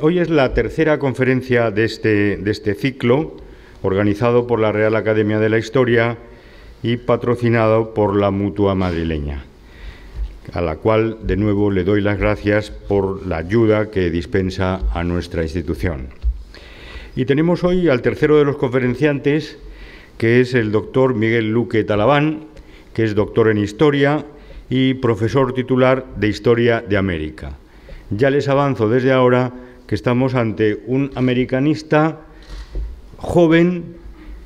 Hoy es la tercera conferencia de este, de este ciclo, organizado por la Real Academia de la Historia y patrocinado por la Mutua Madrileña, a la cual de nuevo le doy las gracias por la ayuda que dispensa a nuestra institución. Y tenemos hoy al tercero de los conferenciantes, que es el doctor Miguel Luque Talabán, que es doctor en Historia y profesor titular de Historia de América. Ya les avanzo desde ahora que estamos ante un americanista joven,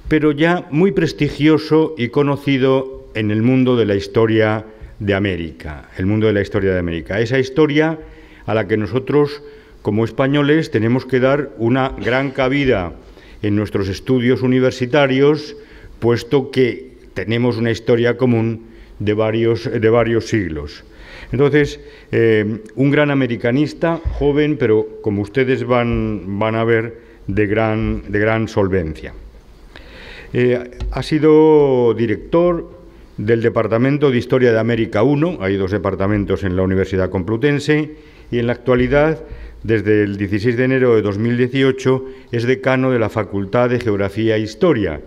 pero ya muy prestigioso y conocido en el mundo de la historia de América, el mundo de la historia de América. Esa historia a la que nosotros, como españoles, tenemos que dar una gran cabida en nuestros estudios universitarios, puesto que tenemos una historia común de varios, de varios siglos. Entonces, eh, un gran americanista, joven, pero como ustedes van, van a ver, de gran, de gran solvencia. Eh, ha sido director del Departamento de Historia de América I, hay dos departamentos en la Universidad Complutense, y en la actualidad, desde el 16 de enero de 2018, es decano de la Facultad de Geografía e Historia.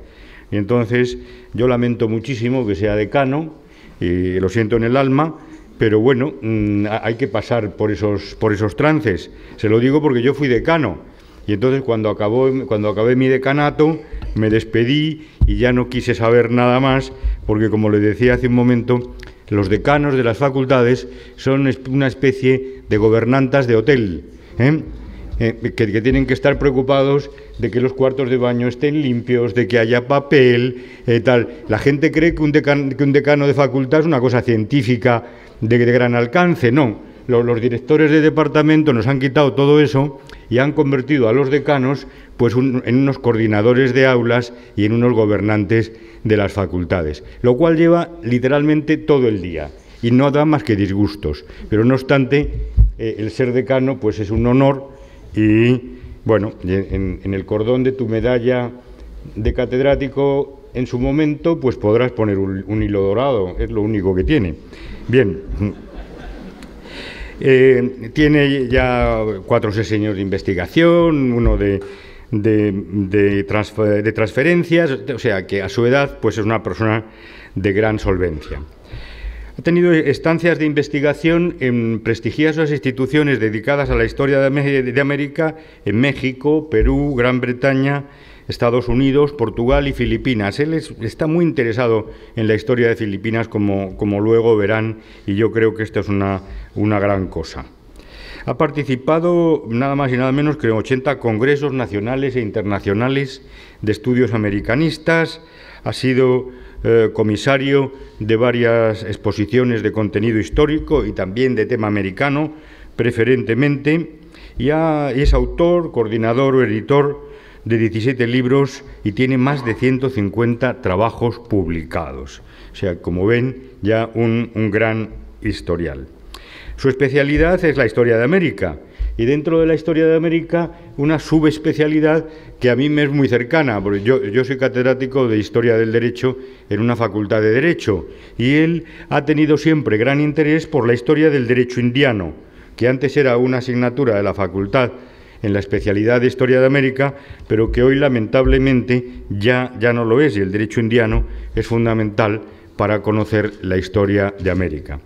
Y entonces yo lamento muchísimo que sea decano, y lo siento en el alma, pero bueno, mm, hay que pasar por esos, trances. Se lo digo porque yo fui decano. Y entonces cuando, acabé mi decanato me despedí y ya no quise saber nada más porque como le decía hace un momento, los decanos de las facultades son una especie de gobernantas de hotel. ¿eh? Eh, que, tienen que estar preocupados de que los cuartos de baño estén limpios, de que haya papel, eh, tal. La gente cree que un decano de facultad es una cosa científica de, gran alcance. No, los, directores de departamento nos han quitado todo eso y han convertido a los decanos pues en unos coordinadores de aulas y en unos gobernantes de las facultades, lo cual lleva literalmente todo el día y no da más que disgustos. Pero no obstante, eh, el ser decano pues es un honor y bueno, en, el cordón de tu medalla de catedrático en su momento pues podrás poner un hilo dorado, es lo único que tiene. Bien. Eh, tiene ya cuatro sesiones de investigación, uno de, de, transferencias, o sea que a su edad pues es una persona de gran solvencia. Ha tenido estancias de investigación en prestigiosas instituciones dedicadas a la historia de América en México, Perú, Gran Bretaña, Estados Unidos, Portugal y Filipinas. Él está muy interesado en la historia de Filipinas, como, como luego verán, y yo creo que esto es una, una gran cosa. Ha participado nada más y nada menos que en 80 congresos nacionales e internacionales de estudios americanistas, ha sido eh, comisario de varias exposiciones de contenido histórico y también de tema americano, preferentemente, y es autor, coordinador o editor de 17 libros y tiene más de 150 trabajos publicados. O sea, como ven, ya un, gran historial. Su especialidad es la historia de América y dentro de la historia de América una subespecialidad que a mí me es muy cercana, porque yo, yo, soy catedrático de Historia del Derecho en una facultad de Derecho y él ha tenido siempre gran interés por la historia del derecho indiano, que antes era una asignatura de la facultad en la especialidad de Historia de América, pero que hoy lamentablemente ya, ya no lo es y el derecho indiano es fundamental para conocer la historia de América.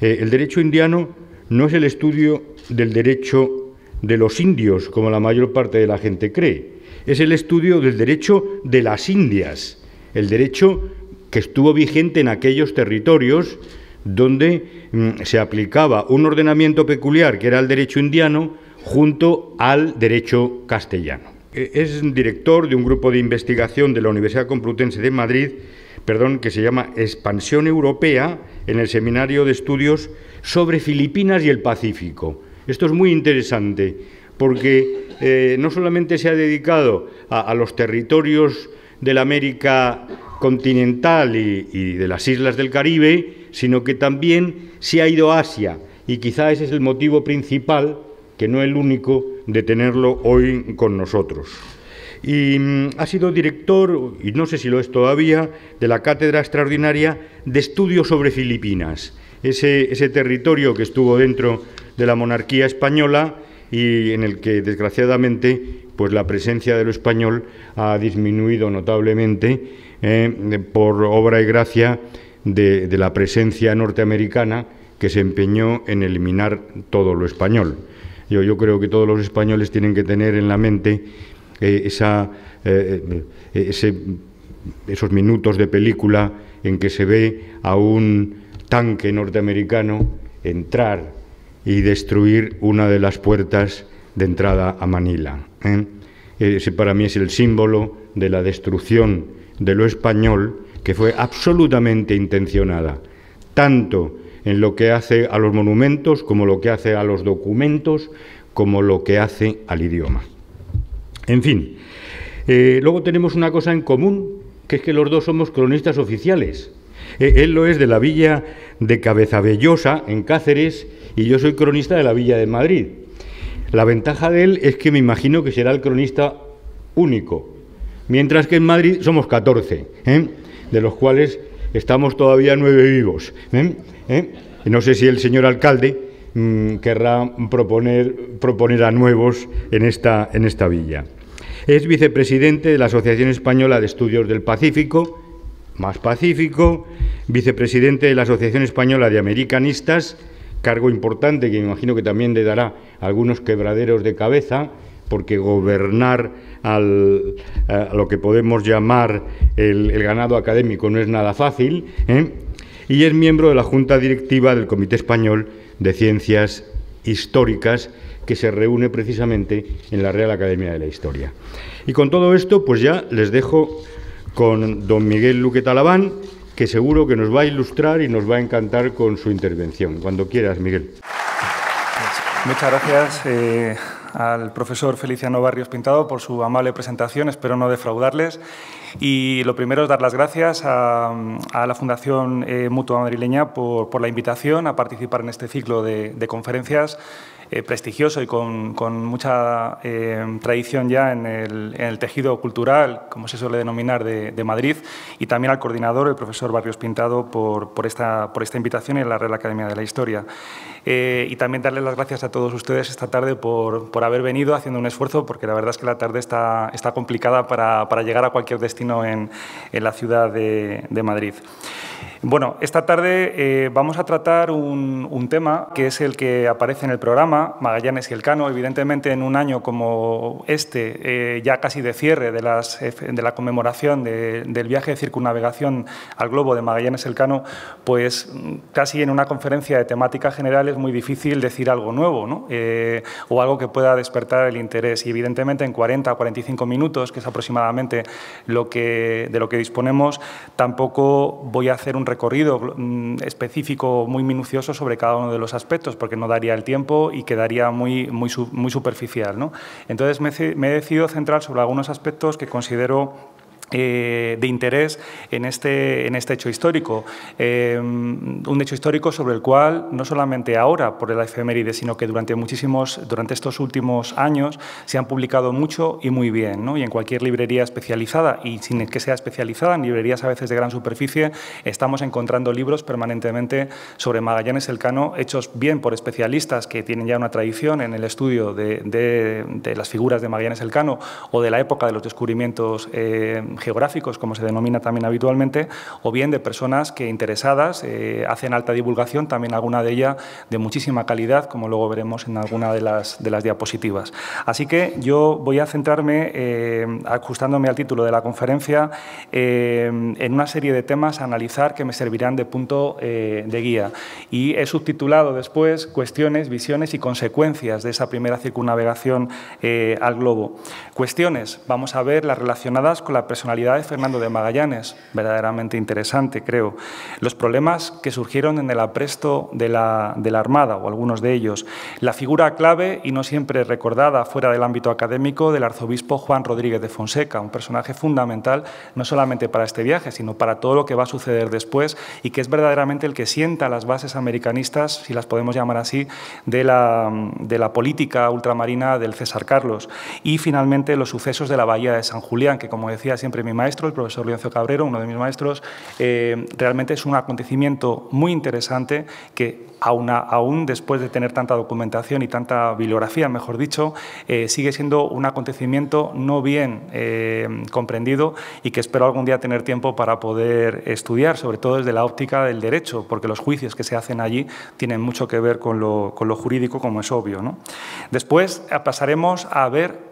Eh, el derecho indiano no es el estudio del derecho de los indios, como la mayor parte de la gente cree, es el estudio del derecho de las Indias, el derecho que estuvo vigente en aquellos territorios donde mm, se aplicaba un ordenamiento peculiar, que era el derecho indiano, junto al derecho castellano. E, es director de un grupo de investigación de la Universidad Complutense de Madrid, perdón, que se llama Expansión Europea en el Seminario de Estudios sobre Filipinas y el Pacífico. Esto es muy interesante porque eh, no solamente se ha dedicado a, los territorios de la América continental y, de las islas del Caribe, sino que también se ha ido a Asia. Y quizá ese es el motivo principal que no el único de tenerlo hoy con nosotros. Y mm, ha sido director, y no sé si lo es todavía, de la Cátedra Extraordinaria de Estudios sobre Filipinas, ese, ese territorio que estuvo dentro de la monarquía española y en el que desgraciadamente pues la presencia de lo español ha disminuido notablemente eh, por obra y gracia de, la presencia norteamericana que se empeñó en eliminar todo lo español. Yo, creo que todos los españoles tienen que tener en la mente eh, esa, eh, esos minutos de película en que se ve a un tanque norteamericano entrar y destruir una de las puertas de entrada a Manila. ¿eh? Ese para mí es el símbolo de la destrucción de lo español que fue absolutamente intencionada, tanto en lo que hace a los monumentos como lo que hace a los documentos, como lo que hace al idioma. En fin, eh, luego tenemos una cosa en común, que es que los dos somos cronistas oficiales. Eh, él lo es de la villa de Cabezabellosa, en Cáceres, y yo soy cronista de la villa de Madrid. La ventaja de él es que me imagino que será el cronista único, mientras que en Madrid somos 14, ¿eh? de los cuales estamos todavía nueve vivos. No sé si el señor alcalde mm, querrá proponer, proponer a nuevos en esta, en esta villa. Es vicepresidente de la Asociación Española de Estudios del Pacífico, más Pacífico, vicepresidente de la Asociación Española de Americanistas, cargo importante que me imagino que también le dará algunos quebraderos de cabeza, porque gobernar al, a lo que podemos llamar el, ganado académico no es nada fácil, ¿eh? Y es miembro de la Junta Directiva del Comité Español de Ciencias Históricas, que se reúne precisamente en la Real Academia de la Historia. Y con todo esto, pues ya les dejo con don Miguel Luque Talabán, que seguro que nos va a ilustrar y nos va a encantar con su intervención. Cuando quieras, Miguel. Muchas gracias eh, al profesor Feliciano Barrios Pintado por su amable presentación. Espero no defraudarles. Y lo primero es dar las gracias a, la Fundación eh, Mutua Madrileña por, la invitación a participar en este ciclo de, de conferencias eh, prestigioso y con, mucha eh, tradición ya en el, tejido cultural, como se suele denominar, de, Madrid, y también al coordinador, el profesor Barrios Pintado, por, por, esta, por esta invitación en la Real Academia de la Historia. Eh, y también darle las gracias a todos ustedes esta tarde por, por, haber venido haciendo un esfuerzo, porque la verdad es que la tarde está, está complicada para, para llegar a cualquier destino en, en la ciudad de, de Madrid. Bueno, esta tarde eh, vamos a tratar un, tema que es el que aparece en el programa, Magallanes y el Cano. Evidentemente, en un año como este, eh, ya casi de cierre de, la conmemoración del viaje de circunnavegación al globo de Magallanes y el Cano, pues casi en una conferencia de temática general es muy difícil decir algo nuevo ¿no? Eh, o algo que pueda despertar el interés. Y evidentemente, en 40 o 45 minutos, que es aproximadamente lo que, de lo que disponemos, tampoco voy a hacer un recorrido mm, específico muy minucioso sobre cada uno de los aspectos, porque no daría el tiempo y quedaría muy, muy, superficial. ¿no? Entonces me he decidido centrar sobre algunos aspectos que considero eh, de interés en este, en este hecho histórico. Eh, un hecho histórico sobre el cual no solamente ahora por el efeméride, sino que durante muchísimos, durante estos últimos años se han publicado mucho y muy bien. ¿no? Y en cualquier librería especializada, y sin que sea especializada, en librerías a veces de gran superficie, estamos encontrando libros permanentemente sobre Magallanes Elcano, hechos bien por especialistas que tienen ya una tradición en el estudio de, de, las figuras de Magallanes Elcano o de la época de los descubrimientos eh, geográficos, como se denomina también habitualmente, o bien de personas que interesadas eh, hacen alta divulgación, también alguna de ellas de muchísima calidad, como luego veremos en alguna de las, de las diapositivas. Así que yo voy a centrarme, eh, ajustándome al título de la conferencia, eh, en una serie de temas a analizar que me servirán de punto de guía. Y he subtitulado después cuestiones, visiones y consecuencias de esa primera circunnavegación al globo. Cuestiones, vamos a ver las relacionadas con la personalidad de Fernando de Magallanes, verdaderamente interesante, creo. Los problemas que surgieron en el apresto de la, de la Armada, o algunos de ellos. La figura clave, y no siempre recordada fuera del ámbito académico, del arzobispo Juan Rodríguez de Fonseca, un personaje fundamental no solamente para este viaje, sino para todo lo que va a suceder después y que es verdaderamente el que sienta las bases americanistas, si las podemos llamar así, de la, de la política ultramarina del César Carlos. Y finalmente los sucesos de la Bahía de San Julián, que como decía siempre mi maestro, el profesor Leoncio Cabrero, uno de mis maestros, eh, realmente es un acontecimiento muy interesante que aún, aún, después de tener tanta documentación y tanta bibliografía, mejor dicho, eh, sigue siendo un acontecimiento no bien eh, comprendido y que espero algún día tener tiempo para poder estudiar, sobre todo desde la óptica del derecho, porque los juicios que se hacen allí tienen mucho que ver con lo, con lo jurídico, como es obvio. ¿no? Después pasaremos a ver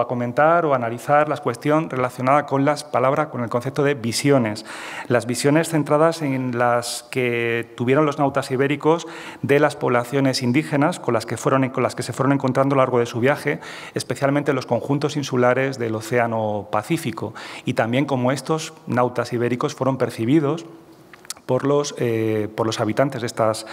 a comentar o analizar la cuestión relacionada con las palabras, con el concepto de visiones. Las visiones centradas en las que tuvieron los nautas ibéricos de las poblaciones indígenas con las que, fueron, con las que se fueron encontrando a lo largo de su viaje, especialmente los conjuntos insulares del Océano Pacífico, y también cómo estos nautas ibéricos fueron percibidos por los, eh, por los habitantes de estas,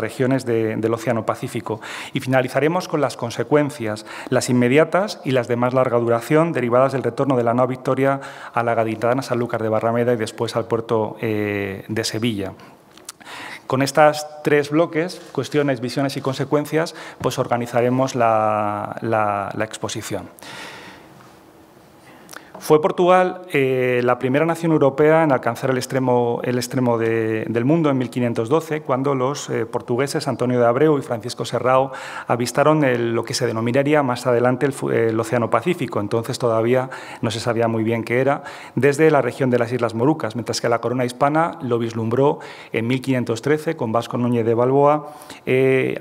regiones del Océano Pacífico. Y finalizaremos con las consecuencias, las inmediatas y las de más larga duración, derivadas del retorno de la nueva Victoria a la gaditana Sanlúcar de Barrameda y después al puerto eh, de Sevilla. Con estas tres bloques, cuestiones, visiones y consecuencias, pues organizaremos la exposición. Fue Portugal eh, la primera nación europea en alcanzar el extremo, el del mundo en 1512, cuando los eh, portugueses Antonio de Abreu y Francisco Serrao avistaron lo que se denominaría más adelante el, Océano Pacífico. Entonces todavía no se sabía muy bien qué era, desde la región de las Islas Morucas, mientras que la corona hispana lo vislumbró en 1513 con Vasco Núñez de Balboa eh,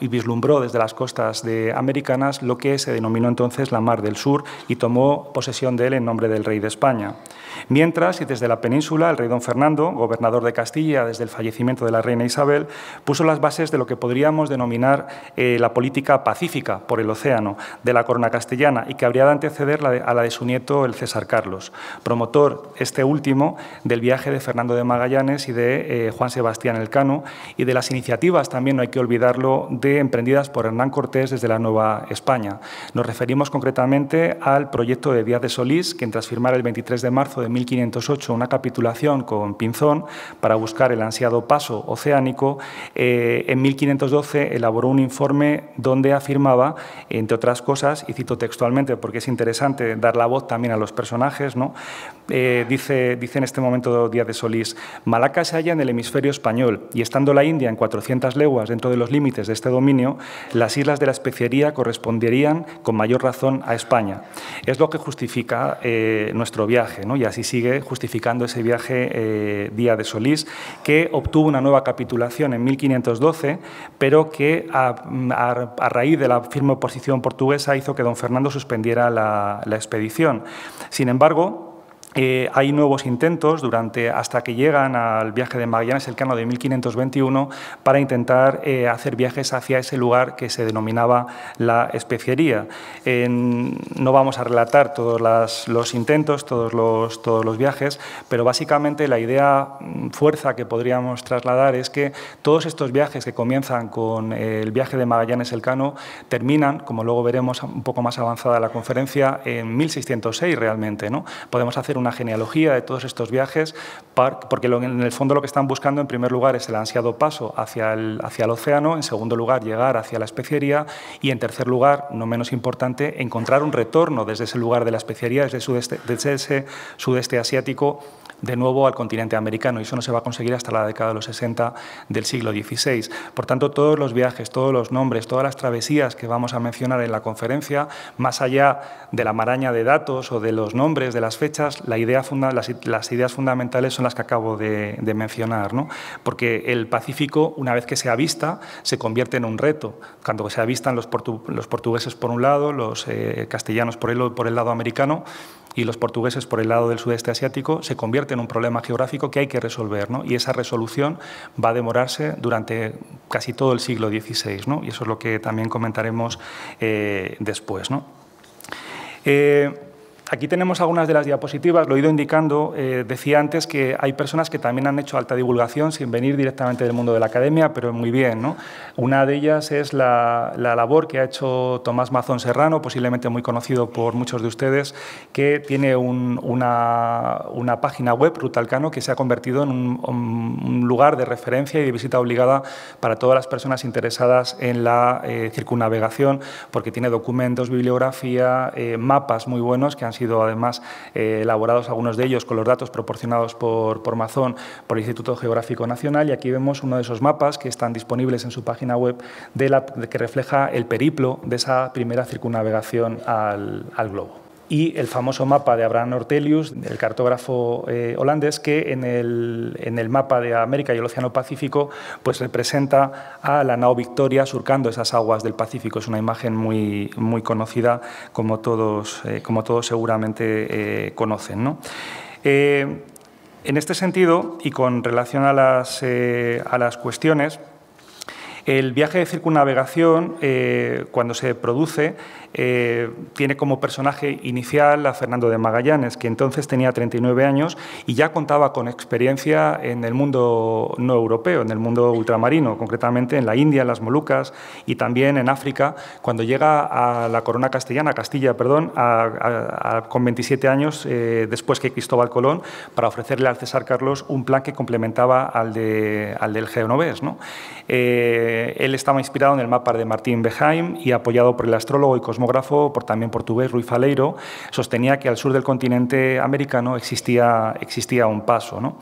y vislumbró desde las costas de americanas lo que se denominó entonces la Mar del Sur y tomó posesión de él en nombre del rey de España. Mientras, y desde la península, el rey don Fernando, gobernador de Castilla desde el fallecimiento de la reina Isabel, puso las bases de lo que podríamos denominar eh, la política pacífica por el océano de la corona castellana y que habría de anteceder a la de su nieto, el César Carlos, promotor este último del viaje de Fernando de Magallanes y de eh, Juan Sebastián Elcano y de las iniciativas, también no hay que olvidarlo, de emprendidas por Hernán Cortés desde la Nueva España. Nos referimos concretamente al proyecto de Díaz de Solís, quien tras firmar el 23 de marzo de 1508 una capitulación con Pinzón para buscar el ansiado paso oceánico, eh, en 1512 elaboró un informe donde afirmaba, entre otras cosas, y cito textualmente porque es interesante dar la voz también a los personajes, ¿no? Eh, dice, dice en este momento Díaz de Solís, Malaca se halla en el hemisferio español y estando la India en 400 leguas dentro de los límites de este dominio, las islas de la especiería corresponderían con mayor razón a España. Es lo que justifica eh, nuestro viaje, ¿no? y así sigue justificando ese viaje eh, Día de Solís, que obtuvo una nueva capitulación en 1512, pero que a, raíz de la firme oposición portuguesa hizo que don Fernando suspendiera la expedición. Sin embargo, eh, hay nuevos intentos durante, hasta que llegan al viaje de Magallanes Elcano de 1521 para intentar eh, hacer viajes hacia ese lugar que se denominaba la especiería. no vamos a relatar todos los intentos, todos los, viajes, pero básicamente la idea mm, fuerza que podríamos trasladar es que todos estos viajes que comienzan con el viaje de Magallanes Elcano terminan, como luego veremos un poco más avanzada la conferencia, en 1606 realmente. ¿no? Podemos hacer una genealogía de todos estos viajes, porque en el fondo lo que están buscando en primer lugar es el ansiado paso hacia el, hacia el océano, en segundo lugar llegar hacia la especiería y en tercer lugar, no menos importante, encontrar un retorno desde ese lugar de la especiería, desde, sudeste, desde ese sudeste asiático de nuevo al continente americano y eso no se va a conseguir hasta la década de los 60 del siglo XVI. Por tanto, todos los viajes, todos los nombres, todas las travesías que vamos a mencionar en la conferencia, más allá de la maraña de datos o de los nombres, de las fechas, las, ideas fundamentales son las que acabo de, mencionar, ¿no? porque el Pacífico, una vez que se avista, se convierte en un reto. Cuando se avistan los, portugueses por un lado, los eh, castellanos por el, por el lado americano, y los portugueses por el lado del sudeste asiático, se convierte en un problema geográfico que hay que resolver. ¿no? Y esa resolución va a demorarse durante casi todo el siglo XVI. ¿no? Y eso es lo que también comentaremos eh, después. ¿no? Eh, Aquí tenemos algunas de las diapositivas, lo he ido indicando. Eh, decía antes que hay personas que también han hecho alta divulgación sin venir directamente del mundo de la academia, pero muy bien. ¿no? Una de ellas es la, labor que ha hecho Tomás Mazón Serrano, posiblemente muy conocido por muchos de ustedes, que tiene una, página web, Rutalcano, que se ha convertido en un, lugar de referencia y de visita obligada para todas las personas interesadas en la eh, porque tiene documentos, bibliografía, eh, mapas muy buenos que han sido además eh, elaborados algunos de ellos con los datos proporcionados por, por Mazón, por el Instituto Geográfico Nacional, y aquí vemos uno de esos mapas que están disponibles en su página web de la, que refleja el periplo de esa primera circunnavegación al globo y el famoso mapa de Abraham Ortelius, el cartógrafo eh, holandés, que en el, en el, mapa de América y el Océano Pacífico pues representa a la nao Victoria surcando esas aguas del Pacífico. Es una imagen muy, muy conocida, como todos, eh, como todos seguramente eh, conocen. ¿no? en este sentido, y con relación a las, a las cuestiones, el viaje de circunnavegación, cuando se produce, eh, tiene como personaje inicial a Fernando de Magallanes, que entonces tenía 39 años y ya contaba con experiencia en el mundo no europeo, en el mundo ultramarino, concretamente en la India, en las Molucas y también en África, cuando llega a la corona castellana, Castilla, perdón, con 27 años eh, después que Cristóbal Colón, para ofrecerle al César Carlos un plan que complementaba al, de, al del genovés. ¿no? Eh, él estaba inspirado en el mapa de Martín Behaim y apoyado por el astrólogo y cosmógrafo por, también portugués, Rui Faleiro, sostenía que al sur del continente americano existía, existía un paso. ¿no?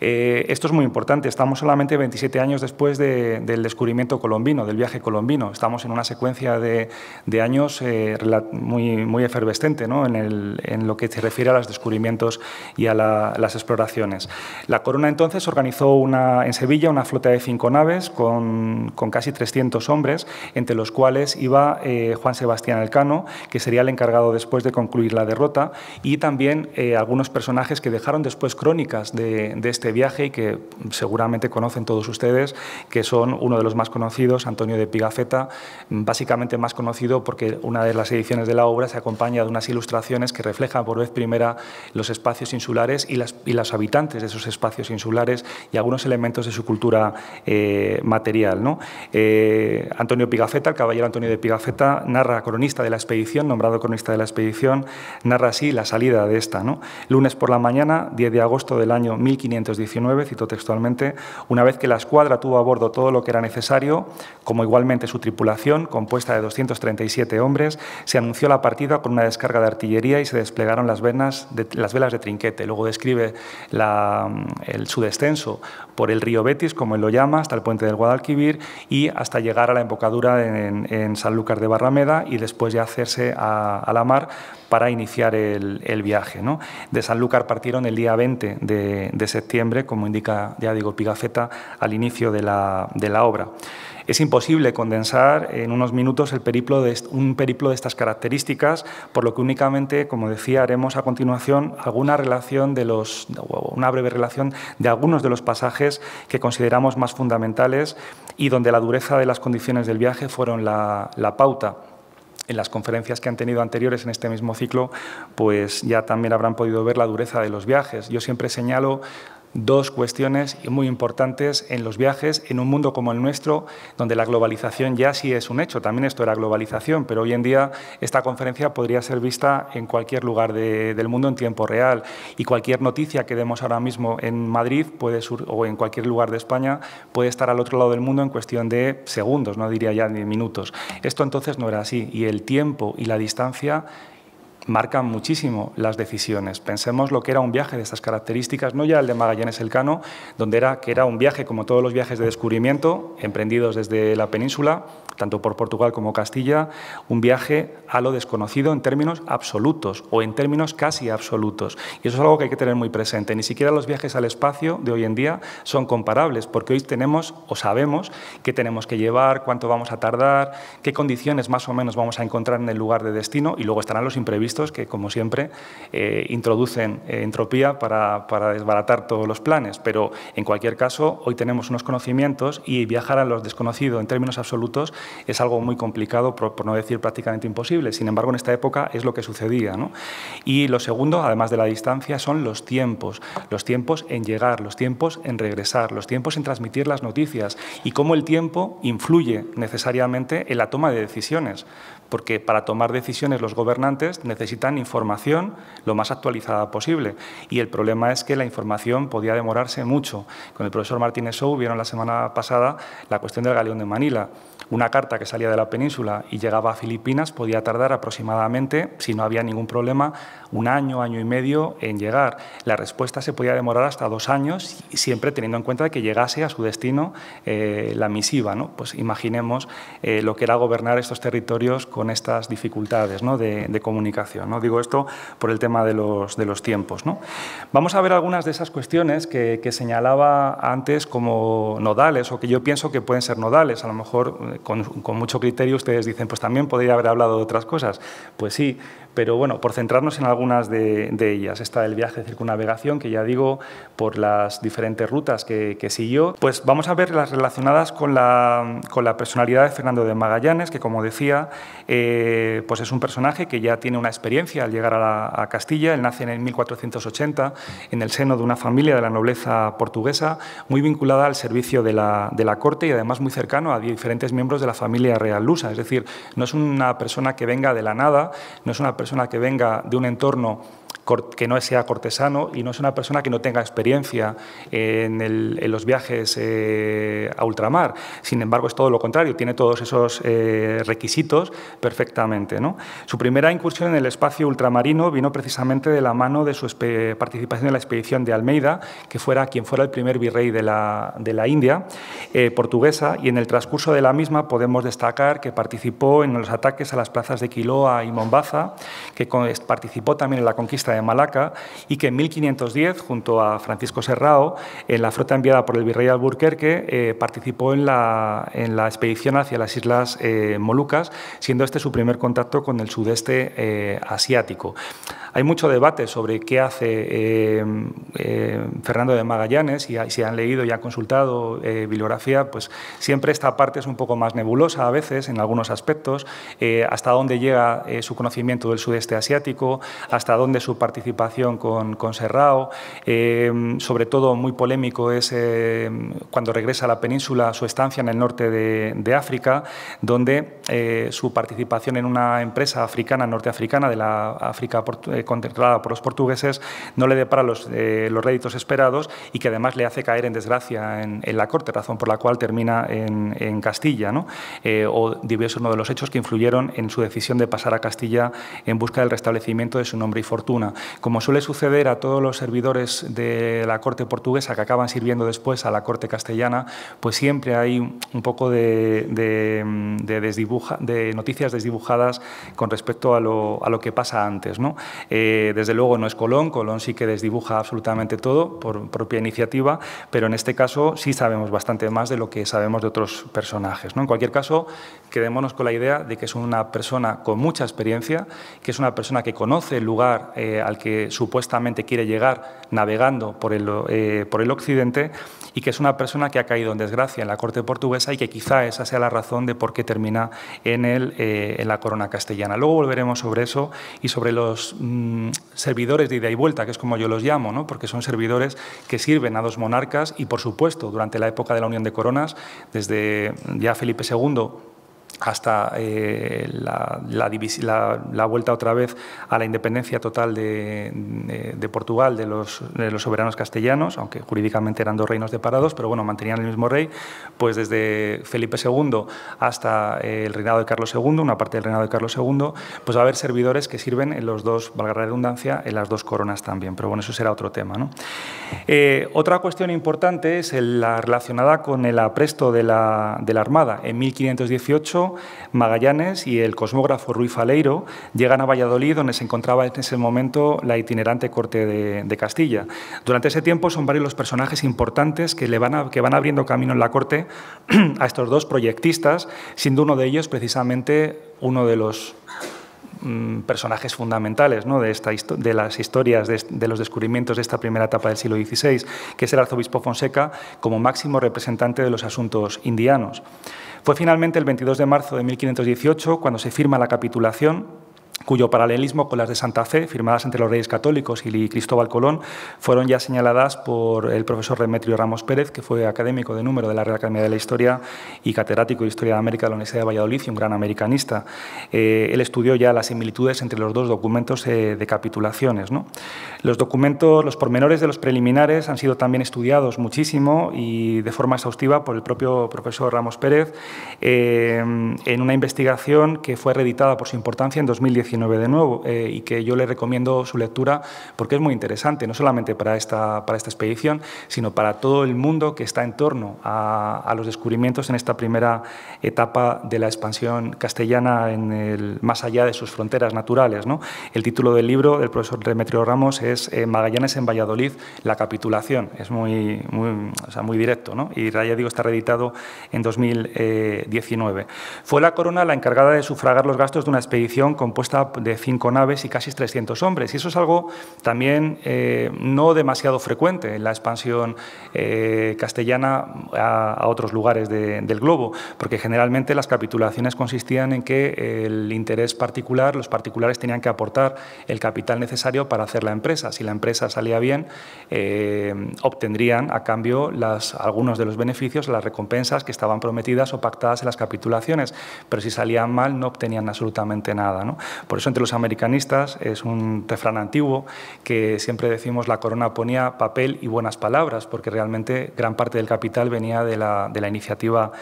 Eh, esto es muy importante, estamos solamente 27 años después del descubrimiento colombino, del viaje colombino. Estamos en una secuencia de, de años eh, muy, muy efervescente ¿no? en, el, en, lo que se refiere a los descubrimientos y a las exploraciones. La corona entonces organizó una, en Sevilla una flota de cinco naves con, con casi 300 hombres, entre los cuales iba eh, Juan Sebastián Elcano, que sería el encargado después de concluir la derrota, y también algunos personajes que dejaron después crónicas de, este viaje y que seguramente conocen todos ustedes, que son uno de los más conocidos, Antonio de Pigafetta, básicamente más conocido porque una de las ediciones de la obra se acompaña de unas ilustraciones que reflejan por vez primera los espacios insulares y, las, los habitantes de esos espacios insulares y algunos elementos de su cultura eh, material. ¿no? Eh, Antonio Pigafetta, el caballero Antonio de Pigafetta, narra cronista de la expedición, nombrado cronista de la expedición, narra así la salida de esta. ¿no? Lunes por la mañana, 10 de agosto del año 1500 19, cito textualmente, una vez que la escuadra tuvo a bordo todo lo que era necesario, como igualmente su tripulación, compuesta de 237 hombres, se anunció la partida con una descarga de artillería y se desplegaron las, velas de trinquete. Luego describe su descenso por el río Betis, como él lo llama, hasta el puente del Guadalquivir y hasta llegar a la embocadura en, en Sanlúcar de Barrameda y después ya hacerse a, la mar para iniciar el, viaje. ¿no? De Sanlúcar partieron el día 20 de septiembre como indica, ya digo, Pigafetta al inicio de la, de la obra. Es imposible condensar en unos minutos el periplo de, un periplo de estas características, por lo que únicamente, como decía, haremos a continuación alguna relación de los, una breve relación de algunos de los pasajes que consideramos más fundamentales y donde la dureza de las condiciones del viaje fueron la, la pauta en las conferencias que han tenido anteriores en este mismo ciclo, pues ya también habrán podido ver la dureza de los viajes. Yo siempre señalo dos cuestiones muy importantes en los viajes en un mundo como el nuestro, donde la globalización ya sí es un hecho. También esto era globalización, pero hoy en día esta conferencia podría ser vista en cualquier lugar del mundo en tiempo real y cualquier noticia que demos ahora mismo en Madrid puede o en cualquier lugar de España puede estar al otro lado del mundo en cuestión de segundos, no diría ya ni minutos. Esto entonces no era así y el tiempo y la distancia marcan muchísimo las decisiones. Pensemos lo que era un viaje de estas características, no ya el de Magallanes Elcano, donde era que era un viaje como todos los viajes de descubrimiento emprendidos desde la península, tanto por Portugal como Castilla, un viaje a lo desconocido en términos absolutos o en términos casi absolutos. Y eso es algo que hay que tener muy presente. Ni siquiera los viajes al espacio de hoy en día son comparables, porque hoy tenemos o sabemos qué tenemos que llevar, cuánto vamos a tardar, qué condiciones más o menos vamos a encontrar en el lugar de destino y luego estarán los imprevistos que, como siempre, eh, introducen eh, entropía para, para desbaratar todos los planes. Pero, en cualquier caso, hoy tenemos unos conocimientos y viajar a los desconocidos en términos absolutos es algo muy complicado, por, no decir prácticamente imposible. Sin embargo, en esta época es lo que sucedía. Y lo segundo, además de la distancia, son los tiempos. Los tiempos en llegar, los tiempos en regresar, los tiempos en transmitir las noticias y cómo el tiempo influye necesariamente en la toma de decisiones. Porque para tomar decisiones los gobernantes necesitan información lo más actualizada posible. Y el problema es que la información podía demorarse mucho. Con el profesor Martínez Sou vieron la semana pasada la cuestión del galeón de Manila. Una carta que salía de la península y llegaba a Filipinas podía tardar aproximadamente, si no había ningún problema, un año, año y medio en llegar. La respuesta se podía demorar hasta dos años, siempre teniendo en cuenta que llegase a su destino eh, la misiva. Pues imaginemos eh, lo que era gobernar estos territorios estas dificultades ¿no? de, comunicación. ¿no? Digo esto por el tema de los, tiempos. ¿no? Vamos a ver algunas de esas cuestiones que, señalaba antes como nodales o que yo pienso que pueden ser nodales. A lo mejor eh, con, con mucho criterio ustedes dicen, pues también podría haber hablado de otras cosas. Pues sí, pero bueno, por centrarnos en algunas de, ellas. Está el viaje de circunnavegación, que ya digo, por las diferentes rutas que, siguió. Pues vamos a ver las relacionadas con la, con la, personalidad de Fernando de Magallanes, que como decía, eh, pues es un personaje que ya tiene una experiencia al llegar a, Castilla. Él nace en 1480 en el seno de una familia de la nobleza portuguesa, muy vinculada al servicio de la, de la corte y además muy cercano a diferentes miembros de la familia real lusa. Es decir, no es una persona que venga de la nada, no es una persona persona que venga de un entorno que no sea cortesano y no es una persona que no tenga experiencia en, los viajes eh, a ultramar. Sin embargo, es todo lo contrario, tiene todos esos eh, requisitos perfectamente. ¿no? Su primera incursión en el espacio ultramarino vino precisamente de la mano de su participación en la expedición de Almeida, que fuera quien fuera el primer virrey de la, de la India eh, portuguesa, y en el transcurso de la misma podemos destacar que participó en los ataques a las plazas de Quiloa y Mombaza, que participó también en la conquista de Malaca y que en 1510, junto a Francisco Serrao, en la flota enviada por el virrey Alburquerque, eh, participó en la, en la, expedición hacia las Islas eh, Molucas, siendo este su primer contacto con el sudeste eh, asiático. Hay mucho debate sobre qué hace Fernando de Magallanes y si han leído y han consultado bibliografía, pues siempre esta parte es un poco más nebulosa a veces en algunos aspectos, hasta dónde llega su conocimiento del sudeste asiático, hasta dónde su participación con, con Serrao. Eh, sobre todo, muy polémico es eh, cuando regresa a la península su estancia en el norte de, África, donde eh, su participación en una empresa africana, norteafricana, de la África controlada por los portugueses, no le depara los, los réditos esperados y que además le hace caer en desgracia en, la corte, razón por la cual termina en, en Castilla, ¿no? o debió ser uno de los hechos que influyeron en su decisión de pasar a Castilla en busca del restablecimiento de su nombre y fortuna. Como suele suceder a todos los servidores de la corte portuguesa que acaban sirviendo después a la corte castellana, pues siempre hay un poco de, de, noticias desdibujadas con respecto a lo, a lo que pasa antes. ¿no? Eh, desde luego no es Colón, Colón sí que desdibuja absolutamente todo por propia iniciativa, pero en este caso sí sabemos bastante más de lo que sabemos de otros personajes. ¿no? En cualquier caso, quedémonos con la idea de que es una persona con mucha experiencia, que es una persona que conoce el lugar eh, al que supuestamente quiere llegar navegando por el, eh, por el occidente y que es una persona que ha caído en desgracia en la corte portuguesa y que quizá esa sea la razón de por qué termina en, el, eh, en la corona castellana. Luego volveremos sobre eso y sobre los mm, servidores de ida y vuelta, que es como yo los llamo, ¿no? porque son servidores que sirven a dos monarcas y, por supuesto, durante la época de la Unión de Coronas, desde ya Felipe II hasta eh, la, vuelta otra vez a la independencia total de, Portugal de los, soberanos castellanos, aunque jurídicamente eran dos reinos separados, pero bueno, mantenían el mismo rey, pues desde Felipe II hasta el reinado de Carlos II, una parte del reinado de Carlos II, pues va a haber servidores que sirven en los dos, valga la redundancia, en las dos coronas también, pero bueno, eso será otro tema. Eh, otra cuestión importante es la relacionada con el apresto de la Armada. En 1518 Magallanes y el cosmógrafo Ruy Faleiro llegan a Valladolid, donde se encontraba en ese momento la itinerante corte de, Castilla. Durante ese tiempo son varios los personajes importantes que, le van, abriendo camino en la corte a estos dos proyectistas, siendo uno de ellos precisamente uno de los mm, personajes fundamentales de, las historias, de, de, los descubrimientos de esta primera etapa del siglo XVI, que es el arzobispo Fonseca como máximo representante de los asuntos indianos. Fue finalmente el 22 de marzo de 1518 cuando se firma la capitulación cuyo paralelismo con las de Santa Fe, firmadas entre los reyes católicos y Cristóbal Colón, fueron ya señaladas por el profesor Demetrio Ramos Pérez, que fue académico de número de la Real Academia de la Historia y catedrático de Historia de América de la Universidad de Valladolid y un gran americanista. Eh, él estudió ya las similitudes entre los dos documentos eh, de capitulaciones. Los documentos, los pormenores de los preliminares han sido también estudiados muchísimo y de forma exhaustiva por el propio profesor Ramos Pérez eh, en una investigación que fue reeditada por su importancia en 2019 de nuevo eh, y que yo le recomiendo su lectura porque es muy interesante, no solamente para esta, para esta expedición, sino para todo el mundo que está en torno a, los descubrimientos en esta primera etapa de la expansión castellana en el, más allá de sus fronteras naturales. ¿no? El título del libro del profesor Demetrio Ramos es eh, Magallanes en Valladolid, la capitulación. Es muy, muy, directo ¿no? y ya digo, está reeditado en 2019. Fue la corona la encargada de sufragar los gastos de una expedición compuesta de cinco naves y casi 300 hombres. Y eso es algo también eh, no demasiado frecuente en la expansión eh, castellana a, otros lugares del globo, porque generalmente las capitulaciones consistían en que el interés particular, los particulares tenían que aportar el capital necesario para hacer la empresa. Si la empresa salía bien, eh, obtendrían a cambio las, algunos de los beneficios, las recompensas que estaban prometidas o pactadas en las capitulaciones, pero si salían mal no obtenían absolutamente nada. Por eso entre los americanistas es un refrán antiguo que siempre decimos la corona ponía papel y buenas palabras, porque realmente gran parte del capital venía de la, iniciativa,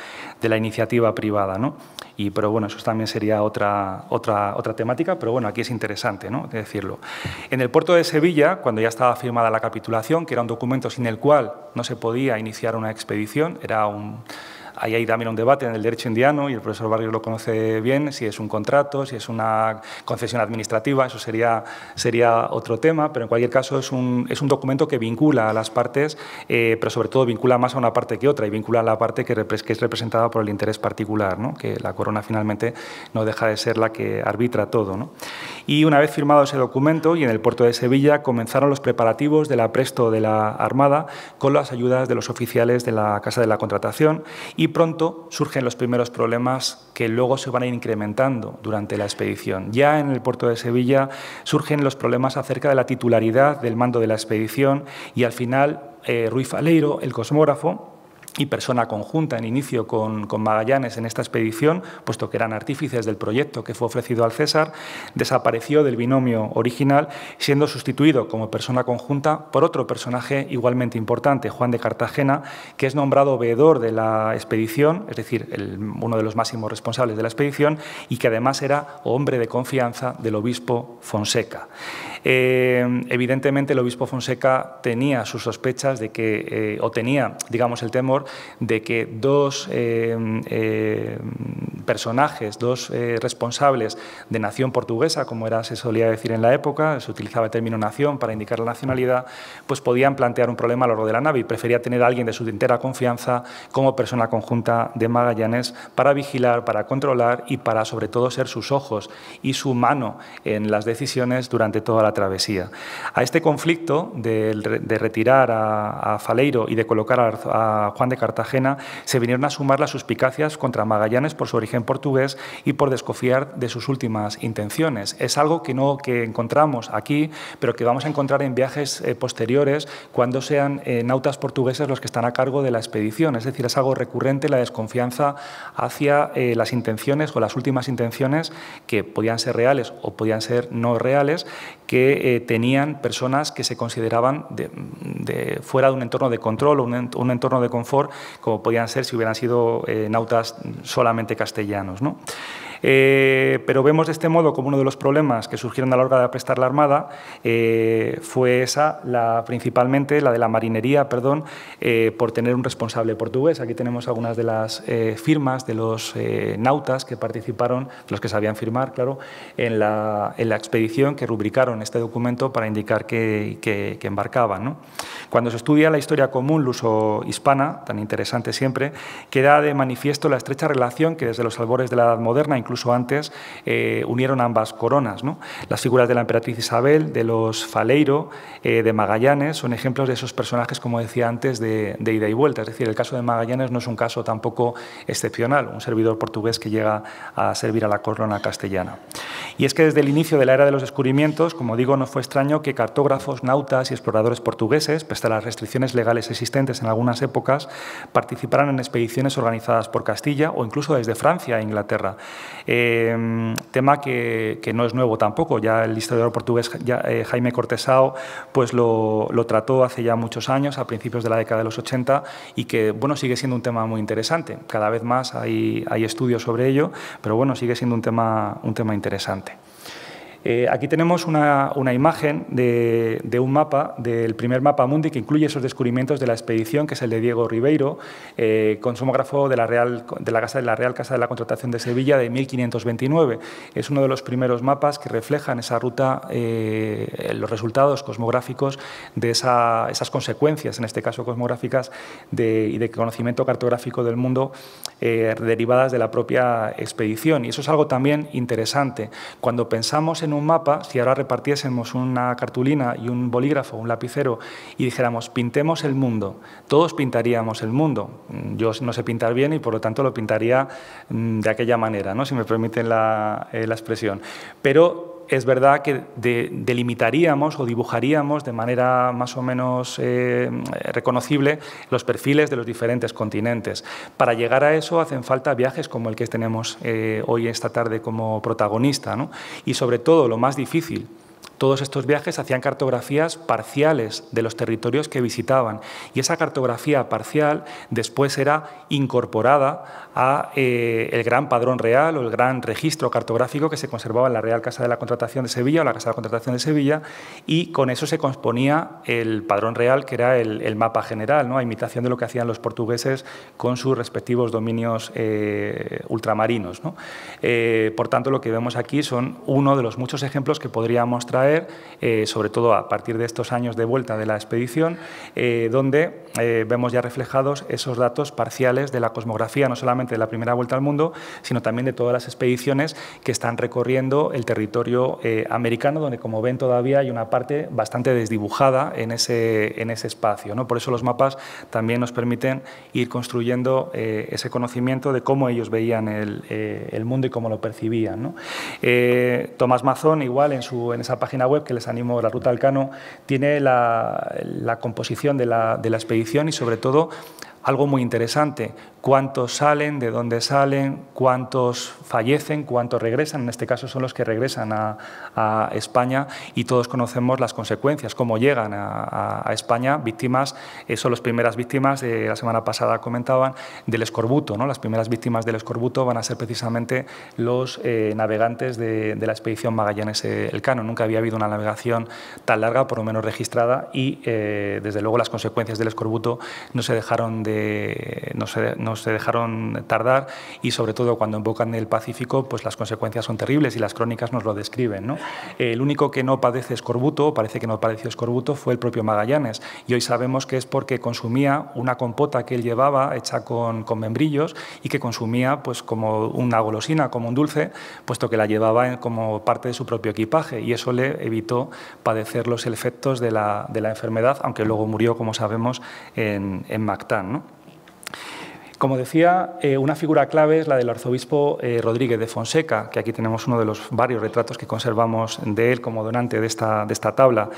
de la iniciativa privada. ¿no? Y, pero bueno, eso también sería otra, otra, otra temática, pero bueno, aquí es interesante ¿no? decirlo. En el puerto de Sevilla, cuando ya estaba firmada la capitulación, que era un documento sin el cual no se podía iniciar una expedición, era un Ahí hay también un debate en el derecho indiano, y el profesor Barrios lo conoce bien, si es un contrato, si es una concesión administrativa, eso sería, sería otro tema, pero en cualquier caso es un, es un documento que vincula a las partes, eh, pero sobre todo vincula más a una parte que otra, y vincula a la parte que, es representada por el interés particular, ¿no? que la corona finalmente no deja de ser la que arbitra todo. ¿no? Y una vez firmado ese documento y en el puerto de Sevilla comenzaron los preparativos del apresto de la Armada con las ayudas de los oficiales de la Casa de la Contratación y pronto surgen los primeros problemas que luego se van a ir incrementando durante la expedición. Ya en el puerto de Sevilla surgen los problemas acerca de la titularidad del mando de la expedición y al final eh, Ruiz Faleiro, el cosmógrafo, y persona conjunta en inicio con, Magallanes en esta expedición, puesto que eran artífices del proyecto que fue ofrecido al César, desapareció del binomio original, siendo sustituido como persona conjunta por otro personaje igualmente importante, Juan de Cartagena, que es nombrado veedor de la expedición, es decir, uno de los máximos responsables de la expedición, y que además era hombre de confianza del obispo Fonseca. Eh, evidentemente, el obispo Fonseca tenía sus sospechas de que, eh, o tenía, digamos, el temor de que dos eh, personajes, dos responsables de nación portuguesa, como era, se solía decir en la época, se utilizaba el término nación para indicar la nacionalidad, pues podían plantear un problema a lo largo de la nave y prefería tener a alguien de su entera confianza como persona conjunta de Magallanes para vigilar, para controlar y para, sobre todo, ser sus ojos y su mano en las decisiones durante toda la travesía. A este conflicto de, retirar a, Faleiro y de colocar a, Juan de Cartagena se vinieron a sumar las suspicacias contra Magallanes por su origen portugués y por desconfiar de sus últimas intenciones. Es algo que no que encontramos aquí, pero que vamos a encontrar en viajes eh, posteriores cuando sean eh, nautas portugueses los que están a cargo de la expedición. Es decir, es algo recurrente la desconfianza hacia eh, las intenciones o las últimas intenciones que podían ser reales o podían ser no reales, que eh, tenían personas que se consideraban de, fuera de un entorno de control o un, entorno de confort, como podían ser si hubieran sido eh, nautas solamente castellanos. ¿no? Eh, pero vemos de este modo como uno de los problemas que surgieron a la hora de prestar la Armada eh, fue esa, la, principalmente la de la marinería, perdón, eh, por tener un responsable portugués. Aquí tenemos algunas de las firmas de los nautas que participaron, los que sabían firmar, claro, en la, en la expedición que rubricaron este documento para indicar que, que, embarcaban. Cuando se estudia la historia común luso-hispana, tan interesante siempre, queda de manifiesto la estrecha relación que desde los albores de la Edad Moderna, incluso antes, eh, unieron ambas coronas. Las figuras de la emperatriz Isabel, de los Faleiro, eh, de Magallanes, son ejemplos de esos personajes, como decía antes, de, ida y vuelta. Es decir, el caso de Magallanes no es un caso tampoco excepcional, un servidor portugués que llega a servir a la corona castellana. Y es que desde el inicio de la era de los descubrimientos, como digo, no fue extraño que cartógrafos, nautas y exploradores portugueses, pese a las restricciones legales existentes en algunas épocas, participaran en expediciones organizadas por Castilla o incluso desde Francia e Inglaterra. Eh, tema que, no es nuevo tampoco, ya el historiador portugués eh, Jaime Cortesao pues lo, trató hace ya muchos años, a principios de la década de los 80, y que bueno, sigue siendo un tema muy interesante. Cada vez más hay, hay estudios sobre ello, pero bueno, sigue siendo un tema, un tema interesante. Eh, aquí tenemos una, imagen de, un mapa, del primer mapa mundi, que incluye esos descubrimientos de la expedición, que es el de Diego Ribeiro, eh, consumógrafo de la, Real, de, la casa, de la Real Casa de la Contratación de Sevilla de 1529. Es uno de los primeros mapas que reflejan esa ruta, eh, los resultados cosmográficos de esas consecuencias, en este caso cosmográficas, y de conocimiento cartográfico del mundo derivadas de la propia expedición. Y eso es algo también interesante. Cuando pensamos en un mapa, si ahora repartiésemos una cartulina y un bolígrafo, un lapicero, y dijéramos, pintemos el mundo, todos pintaríamos el mundo. Yo no sé pintar bien y por lo tanto lo pintaría mm, de aquella manera, ¿no? si me permiten la, eh, la expresión. Pero es verdad que delimitaríamos o dibujaríamos de manera más o menos eh, reconocible los perfiles de los diferentes continentes. Para llegar a eso hacen falta viajes como el que tenemos eh, hoy esta tarde como protagonista. Y sobre todo, lo más difícil, todos estos viajes hacían cartografías parciales de los territorios que visitaban y esa cartografía parcial después era incorporada a eh, el gran padrón real o el gran registro cartográfico que se conservaba en la Real Casa de la Contratación de Sevilla o la Casa de la Contratación de Sevilla y con eso se componía el padrón real que era el, mapa general, ¿no? a imitación de lo que hacían los portugueses con sus respectivos dominios eh, ultramarinos. Eh, por tanto, lo que vemos aquí son uno de los muchos ejemplos que podríamos traer sobre todo a partir de estos años de vuelta de la expedición, donde vemos ya reflejados esos datos parciales de la cosmografía, no solamente de la primera vuelta al mundo, sino también de todas las expediciones que están recorriendo el territorio americano, donde como ven todavía hay una parte bastante desdibujada en ese, en ese espacio. ¿no? Por eso los mapas también nos permiten ir construyendo ese conocimiento de cómo ellos veían el, el mundo y cómo lo percibían. Tomás Mazón, igual en, su, en esa página web que les animo, la Ruta Alcano, tiene la, composición de la, de la expedición y sobre todo algo muy interesante, cuántos salen, de dónde salen, cuántos fallecen, cuántos regresan, en este caso son los que regresan a, España y todos conocemos las consecuencias, cómo llegan a, España, víctimas, eh, son las primeras víctimas, de la semana pasada comentaban, del escorbuto, ¿no? las primeras víctimas del escorbuto van a ser precisamente los eh, navegantes de, la expedición Magallanes-Elcano, nunca había habido una navegación tan larga, por lo menos registrada, y eh, desde luego las consecuencias del escorbuto no se dejaron de no, se, dejaron tardar y sobre todo cuando invocan el Pacífico, pues las consecuencias son terribles y las crónicas nos lo describen. El único que no padece escorbuto, parece que no padeció escorbuto, fue el propio Magallanes y hoy sabemos que es porque consumía una compota que él llevaba hecha con, con membrillos y que consumía pues como una golosina, como un dulce, puesto que la llevaba como parte de su propio equipaje y eso le evitó padecer los efectos de la, de la enfermedad, aunque luego murió, como sabemos, en, en Mactán. Como decía, eh, una figura clave es la del arzobispo eh, Rodríguez de Fonseca, que aquí tenemos uno de los varios retratos que conservamos de él como donante de esta, de esta tabla.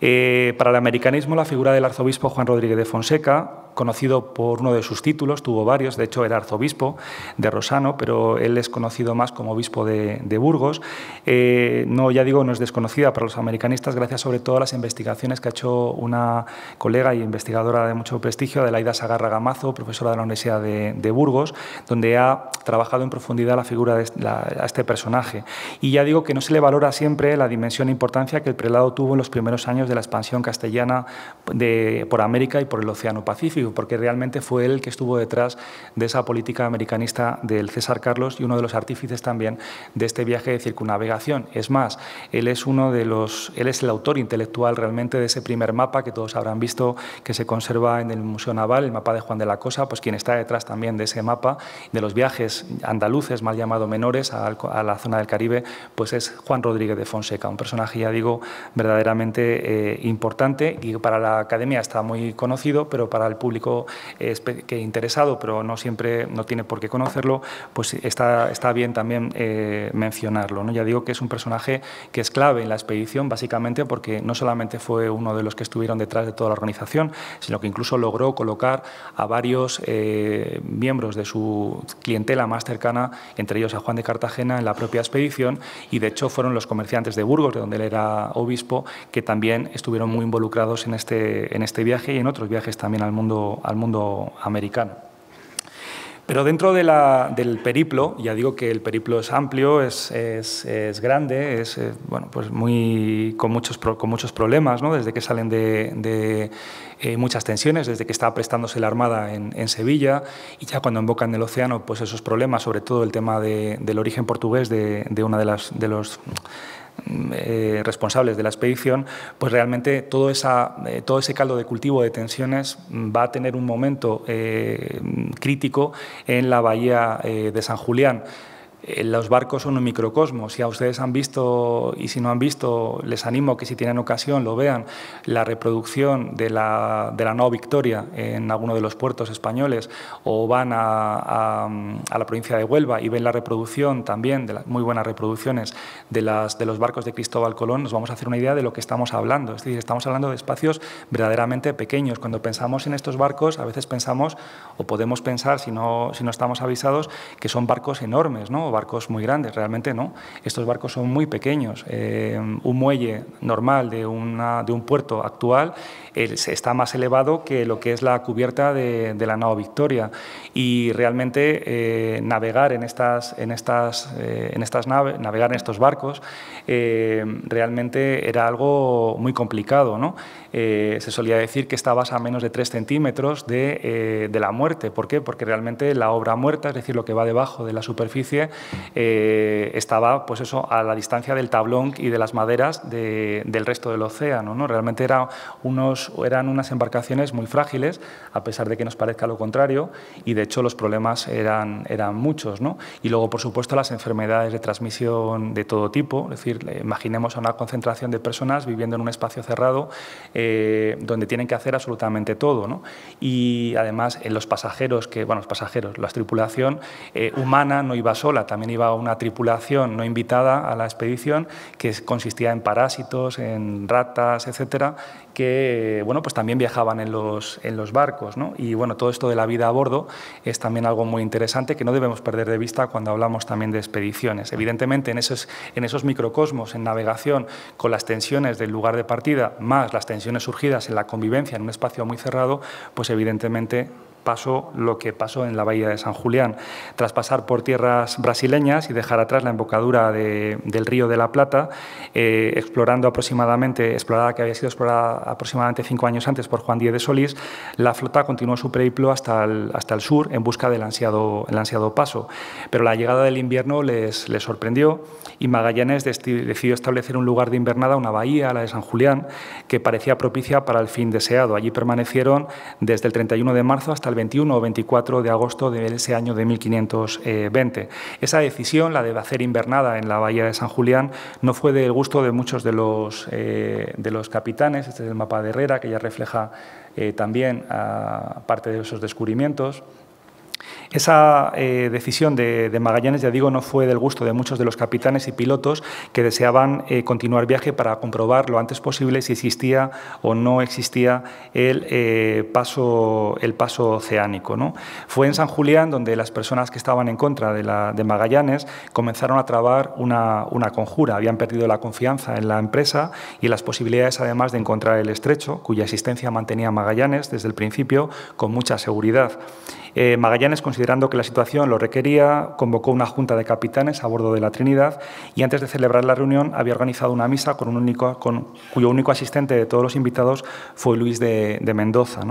Eh, para el americanismo, la figura del arzobispo Juan Rodríguez de Fonseca conocido por uno de sus títulos, tuvo varios, de hecho era arzobispo de Rosano, pero él es conocido más como obispo de, Burgos. Eh, no, ya digo, no es desconocida para los americanistas, gracias sobre todo a las investigaciones que ha hecho una colega y investigadora de mucho prestigio, Adelaida Sagarra Gamazo, profesora de la Universidad de, Burgos, donde ha trabajado en profundidad la figura de este personaje. Y ya digo que no se le valora siempre la dimensión e importancia que el prelado tuvo en los primeros años de la expansión castellana por América y por el Océano Pacífico, porque realmente fue él que estuvo detrás de esa política americanista del César Carlos y uno de los artífices también de este viaje de circunnavegación. Es más, él es uno de los, él es el autor intelectual realmente de ese primer mapa que todos habrán visto que se conserva en el Museo Naval, el mapa de Juan de la Cosa, pues quien está detrás también de ese mapa de los viajes andaluces, mal llamado menores, a, la zona del Caribe, pues es Juan Rodríguez de Fonseca, un personaje, ya digo, verdaderamente eh, importante y para la academia está muy conocido, pero para el público eh, que interesado, pero no siempre no tiene por qué conocerlo, pues está, está bien también eh, mencionarlo. ¿no? Ya digo que es un personaje que es clave en la expedición, básicamente porque no solamente fue uno de los que estuvieron detrás de toda la organización, sino que incluso logró colocar a varios eh, miembros de su clientela más cercana, entre ellos a Juan de Cartagena, en la propia expedición, y de hecho fueron los comerciantes de Burgos, de donde él era obispo, que también estuvieron muy involucrados en este, en este viaje y en otros viajes también al mundo, al mundo americano. Pero dentro del periplo, ya digo que el periplo es amplio, es, grande, es eh, bueno, pues muy, con, muchos, con muchos problemas, ¿no? desde que salen de, eh, muchas tensiones, desde que está prestándose la Armada en, Sevilla y ya cuando embocan el océano, pues esos problemas, sobre todo el tema del origen portugués de, una de, las, de los eh, responsables de la expedición, pues realmente todo, esa, eh, todo ese caldo de cultivo de tensiones va a tener un momento eh, crítico en la bahía de San Julián. Eh, los barcos son un microcosmos. Si a ustedes han visto, y si no han visto, les animo que si tienen ocasión lo vean, la reproducción de la, de la Victoria en alguno de los puertos españoles o van a, a, la provincia de Huelva y ven la reproducción también, de las muy buenas reproducciones de, las, de los barcos de Cristóbal Colón, nos vamos a hacer una idea de lo que estamos hablando. Es decir, estamos hablando de espacios verdaderamente pequeños. Cuando pensamos en estos barcos, a veces pensamos, o podemos pensar, si no, si no estamos avisados, que son barcos enormes, ¿no? Barcos muy grandes, realmente no. Estos barcos son muy pequeños. Eh, un muelle normal de, una, de un puerto actual está más elevado que lo que es la cubierta de, la nao Victoria. Y realmente eh, navegar en estas, en estas, eh, en estas naves, navegar en estos barcos, realmente era algo muy complicado. ¿no? se solía decir que estabas a menos de 3 centímetros de, de la muerte. ¿Por qué? Porque realmente la obra muerta, es decir, lo que va debajo de la superficie, eh, estaba pues eso, a la distancia del tablón y de las maderas del resto del océano. ¿no? Realmente era unos, eran unas embarcaciones muy frágiles, a pesar de que nos parezca lo contrario, y de hecho los problemas eran, eran muchos. ¿no? Y luego, por supuesto, las enfermedades de transmisión de todo tipo, es decir, imaginemos a una concentración de personas viviendo en un espacio cerrado eh, donde tienen que hacer absolutamente todo. ¿no? Y además, en los pasajeros, que, bueno, los pasajeros, la tripulación eh, humana no iba sola, también iba una tripulación no invitada a la expedición que consistía en parásitos, en ratas, etcétera, que bueno, pues también viajaban en los, en los barcos. ¿no? Y bueno, todo esto de la vida a bordo es también algo muy interesante que no debemos perder de vista cuando hablamos también de expediciones. Evidentemente, en esos, en esos microcosmos, en navegación, con las tensiones del lugar de partida, más las tensiones surgidas en la convivencia en un espacio muy cerrado, pues evidentemente pasó lo que pasó en la bahía de San Julián. Tras pasar por tierras brasileñas y dejar atrás la embocadura del río de la Plata, eh, explorando aproximadamente, explorada que había sido explorada aproximadamente cinco años antes por Juan Díez de Solís, la flota continuó su periplo hasta el, hasta el sur en busca del ansiado, el ansiado paso. Pero la llegada del invierno les, les sorprendió y Magallanes decidió establecer un lugar de invernada, una bahía, la de San Julián, que parecía propicia para el fin deseado. Allí permanecieron desde el 31 de marzo hasta el 21 o 24 de agosto de ese año de 1520. Esa decisión, la de hacer invernada en la bahía de San Julián, no fue del gusto de muchos de los, eh, de los capitanes. Este es el mapa de Herrera, que ya refleja eh, también parte de esos descubrimientos. Esa eh, decisión de, Magallanes, ya digo, no fue del gusto de muchos de los capitanes y pilotos que deseaban eh, continuar viaje para comprobar lo antes posible si existía o no existía el, eh, paso, el paso oceánico. ¿no? Fue en San Julián donde las personas que estaban en contra de, la, de Magallanes comenzaron a trabar una, una conjura. Habían perdido la confianza en la empresa y las posibilidades, además, de encontrar el estrecho, cuya existencia mantenía Magallanes desde el principio con mucha seguridad. Eh, Magallanes, considerando que la situación lo requería, convocó una junta de capitanes a bordo de la Trinidad y antes de celebrar la reunión había organizado una misa con un único, cuyo único asistente de todos los invitados fue Luis de, Mendoza.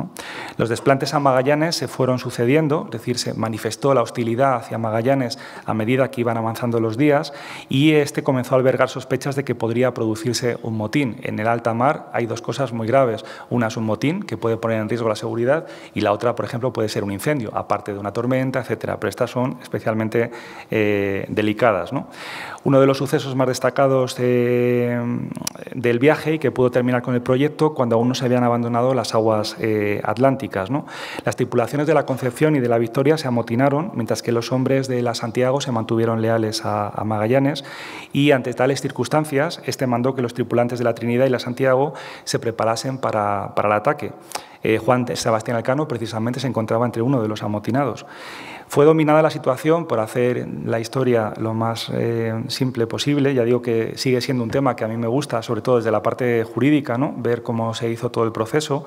Los desplantes a Magallanes se fueron sucediendo, es decir, se manifestó la hostilidad hacia Magallanes a medida que iban avanzando los días y este comenzó a albergar sospechas de que podría producirse un motín. En el alta mar hay dos cosas muy graves. Una es un motín que puede poner en riesgo la seguridad y la otra, por ejemplo, puede ser un incendio, aparte de una tormenta, etcétera. Pero estas son especialmente eh, delicadas. Uno de los sucesos más destacados del viaje y que pudo terminar con el proyecto cuando aún no se habían abandonado las aguas eh, atlánticas. Las tripulaciones de la Concepción y de la Victoria se amotinaron, mientras que los hombres de la Santiago se mantuvieron leales a, Magallanes y ante tales circunstancias, este mandó que los tripulantes de la Trinidad y la Santiago se preparasen para, para el ataque. Eh, Juan Sebastián Alcano precisamente se encontraba entre uno de los amotinados. Fue dominada la situación por hacer la historia lo más eh, simple posible. Ya digo que sigue siendo un tema que a mí me gusta, sobre todo desde la parte jurídica, ¿no? ver cómo se hizo todo el proceso.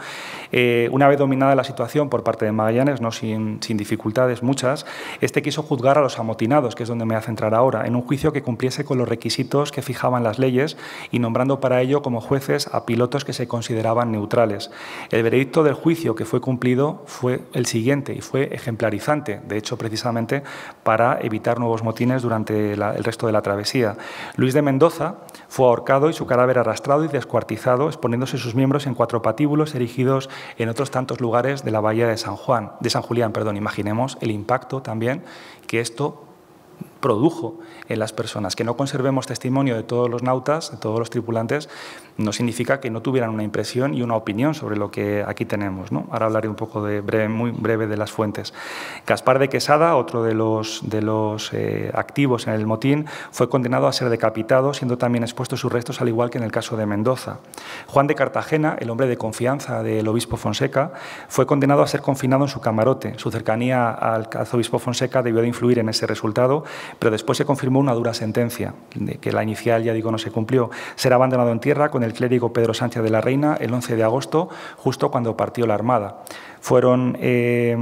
Eh, una vez dominada la situación por parte de Magallanes, no sin, sin, dificultades muchas, este quiso juzgar a los amotinados, que es donde me voy a centrar ahora, en un juicio que cumpliese con los requisitos que fijaban las leyes y nombrando para ello como jueces a pilotos que se consideraban neutrales. El veredicto del juicio que fue cumplido fue el siguiente y fue ejemplarizante. De hecho, precisamente para evitar nuevos motines durante el resto de la travesía. Luis de Mendoza fue ahorcado y su cadáver arrastrado y descuartizado, exponiéndose sus miembros en cuatro patíbulos erigidos en otros tantos lugares de la bahía de San Juan, de San Julián, perdón. Imaginemos el impacto también que esto produjo en las personas. Que no conservemos testimonio de todos los nautas, de todos los tripulantes, no significa que no tuvieran una impresión y una opinión sobre lo que aquí tenemos. ¿no? Ahora hablaré un poco de muy breve de las fuentes. Gaspar de Quesada, otro de los, de los eh, activos en el motín, fue condenado a ser decapitado, siendo también expuestos sus restos, al igual que en el caso de Mendoza. Juan de Cartagena, el hombre de confianza del obispo Fonseca, fue condenado a ser confinado en su camarote. Su cercanía al arzobispo Fonseca debió de influir en ese resultado, pero después se confirmó una dura sentencia, de que la inicial, ya digo, no se cumplió. Será abandonado en tierra con el clérigo Pedro Sánchez de la Reina el 11 de agosto, justo cuando partió la Armada. Fueron eh,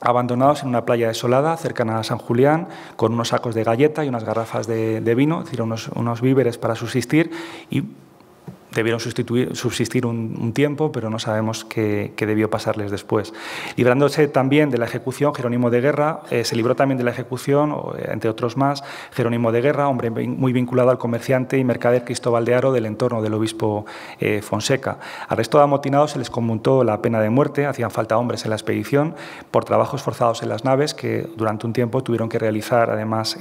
abandonados en una playa desolada cercana a San Julián, con unos sacos de galleta y unas garrafas de, vino, es decir, unos, unos víveres para subsistir, y debieron subsistir un, tiempo, pero no sabemos qué, debió pasarles después. Librándose también de la ejecución, Jerónimo de Guerra, eh, se libró también de la ejecución, eh, entre otros más, Jerónimo de Guerra, hombre muy vinculado al comerciante y mercader Cristóbal de Aro del entorno del obispo eh, Fonseca. Al resto de amotinados se les conmutó la pena de muerte, hacían falta hombres en la expedición, por trabajos forzados en las naves que durante un tiempo tuvieron que realizar además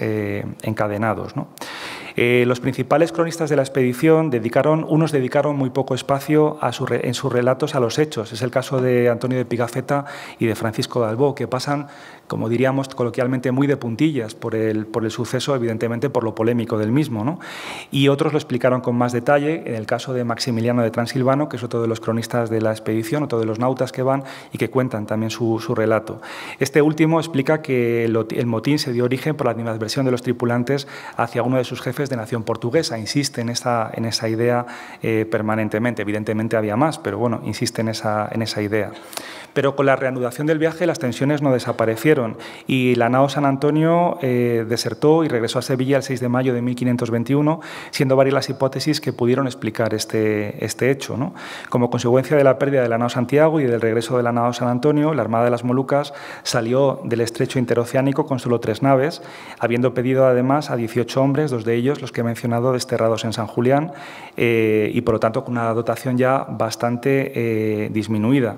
encadenados. ¿no? Eh, los principales cronistas de la expedición dedicaron, unos dedicaron muy poco espacio en sus relatos a los hechos. Es el caso de Antonio de Pigafetta y de Francisco de que pasan como diríamos coloquialmente, muy de puntillas por el, por el suceso, evidentemente por lo polémico del mismo. ¿no? Y otros lo explicaron con más detalle, en el caso de Maximiliano de Transilvano, que es otro de los cronistas de la expedición, otro de los nautas que van y que cuentan también su, su relato. Este último explica que el, motín se dio origen por la animadversión de los tripulantes hacia uno de sus jefes de nación portuguesa. Insiste en esa, en esa idea eh, permanentemente. Evidentemente había más, pero bueno, insiste en esa, en esa idea. Pero con la reanudación del viaje las tensiones no desaparecieron y la nao San Antonio eh, desertó y regresó a Sevilla el 6 de mayo de 1521, siendo varias las hipótesis que pudieron explicar este, este hecho. Como consecuencia de la pérdida de la nao Santiago y del regreso de la nao San Antonio, la Armada de las Molucas salió del estrecho interoceánico con solo tres naves, habiendo pedido además a 18 hombres, dos de ellos los que he mencionado desterrados en San Julián, eh, y por lo tanto con una dotación ya bastante eh, disminuida.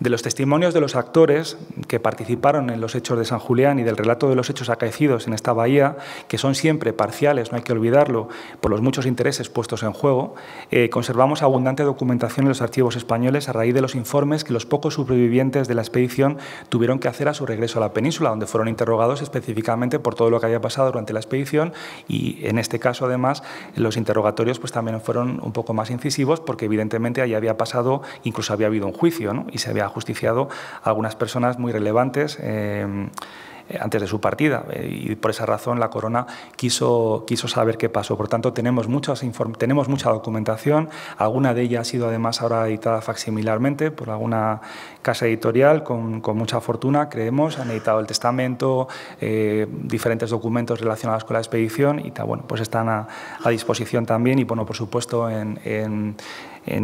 De los testimonios de los actores que participaron en los hechos de San Julián y del relato de los hechos acaecidos en esta bahía, que son siempre parciales, no hay que olvidarlo, por los muchos intereses puestos en juego, eh, conservamos abundante documentación en los archivos españoles a raíz de los informes que los pocos supervivientes de la expedición tuvieron que hacer a su regreso a la península, donde fueron interrogados específicamente por todo lo que había pasado durante la expedición y en este caso además los interrogatorios pues también fueron un poco más incisivos porque evidentemente ahí había pasado, incluso había habido un juicio ¿no? y se había justiciado a algunas personas muy relevantes. Eh, antes de su partida y por esa razón la corona quiso, quiso saber qué pasó. Por tanto, tenemos, muchas tenemos mucha documentación, alguna de ella ha sido además ahora editada facsimilarmente por alguna casa editorial con, con mucha fortuna, creemos, han editado el testamento, diferentes documentos relacionados con la expedición y bueno, pues están a, disposición también y bueno, por supuesto en,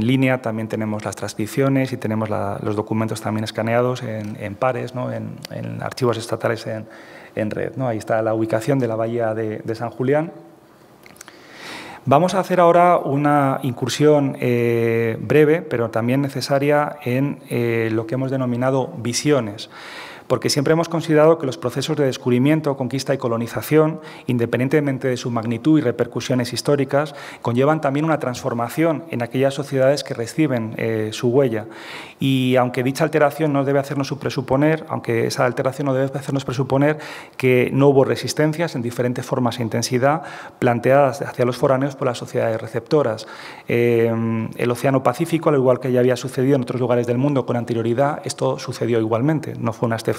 línea también tenemos las transcripciones y tenemos los documentos también escaneados en, pares, ¿no? en, archivos estatales en, red. ¿no? Ahí está la ubicación de la bahía de, San Julián. Vamos a hacer ahora una incursión eh, breve, pero también necesaria, en eh, lo que hemos denominado visiones porque siempre hemos considerado que los procesos de descubrimiento, conquista y colonización, independientemente de su magnitud y repercusiones históricas, conllevan también una transformación en aquellas sociedades que reciben eh, su huella. Y aunque dicha alteración no debe hacernos presuponer, aunque esa alteración no debe hacernos presuponer que no hubo resistencias en diferentes formas e intensidad planteadas hacia los foráneos por las sociedades receptoras. Eh, el Océano Pacífico, al igual que ya había sucedido en otros lugares del mundo con anterioridad, esto sucedió igualmente, no fue una excepción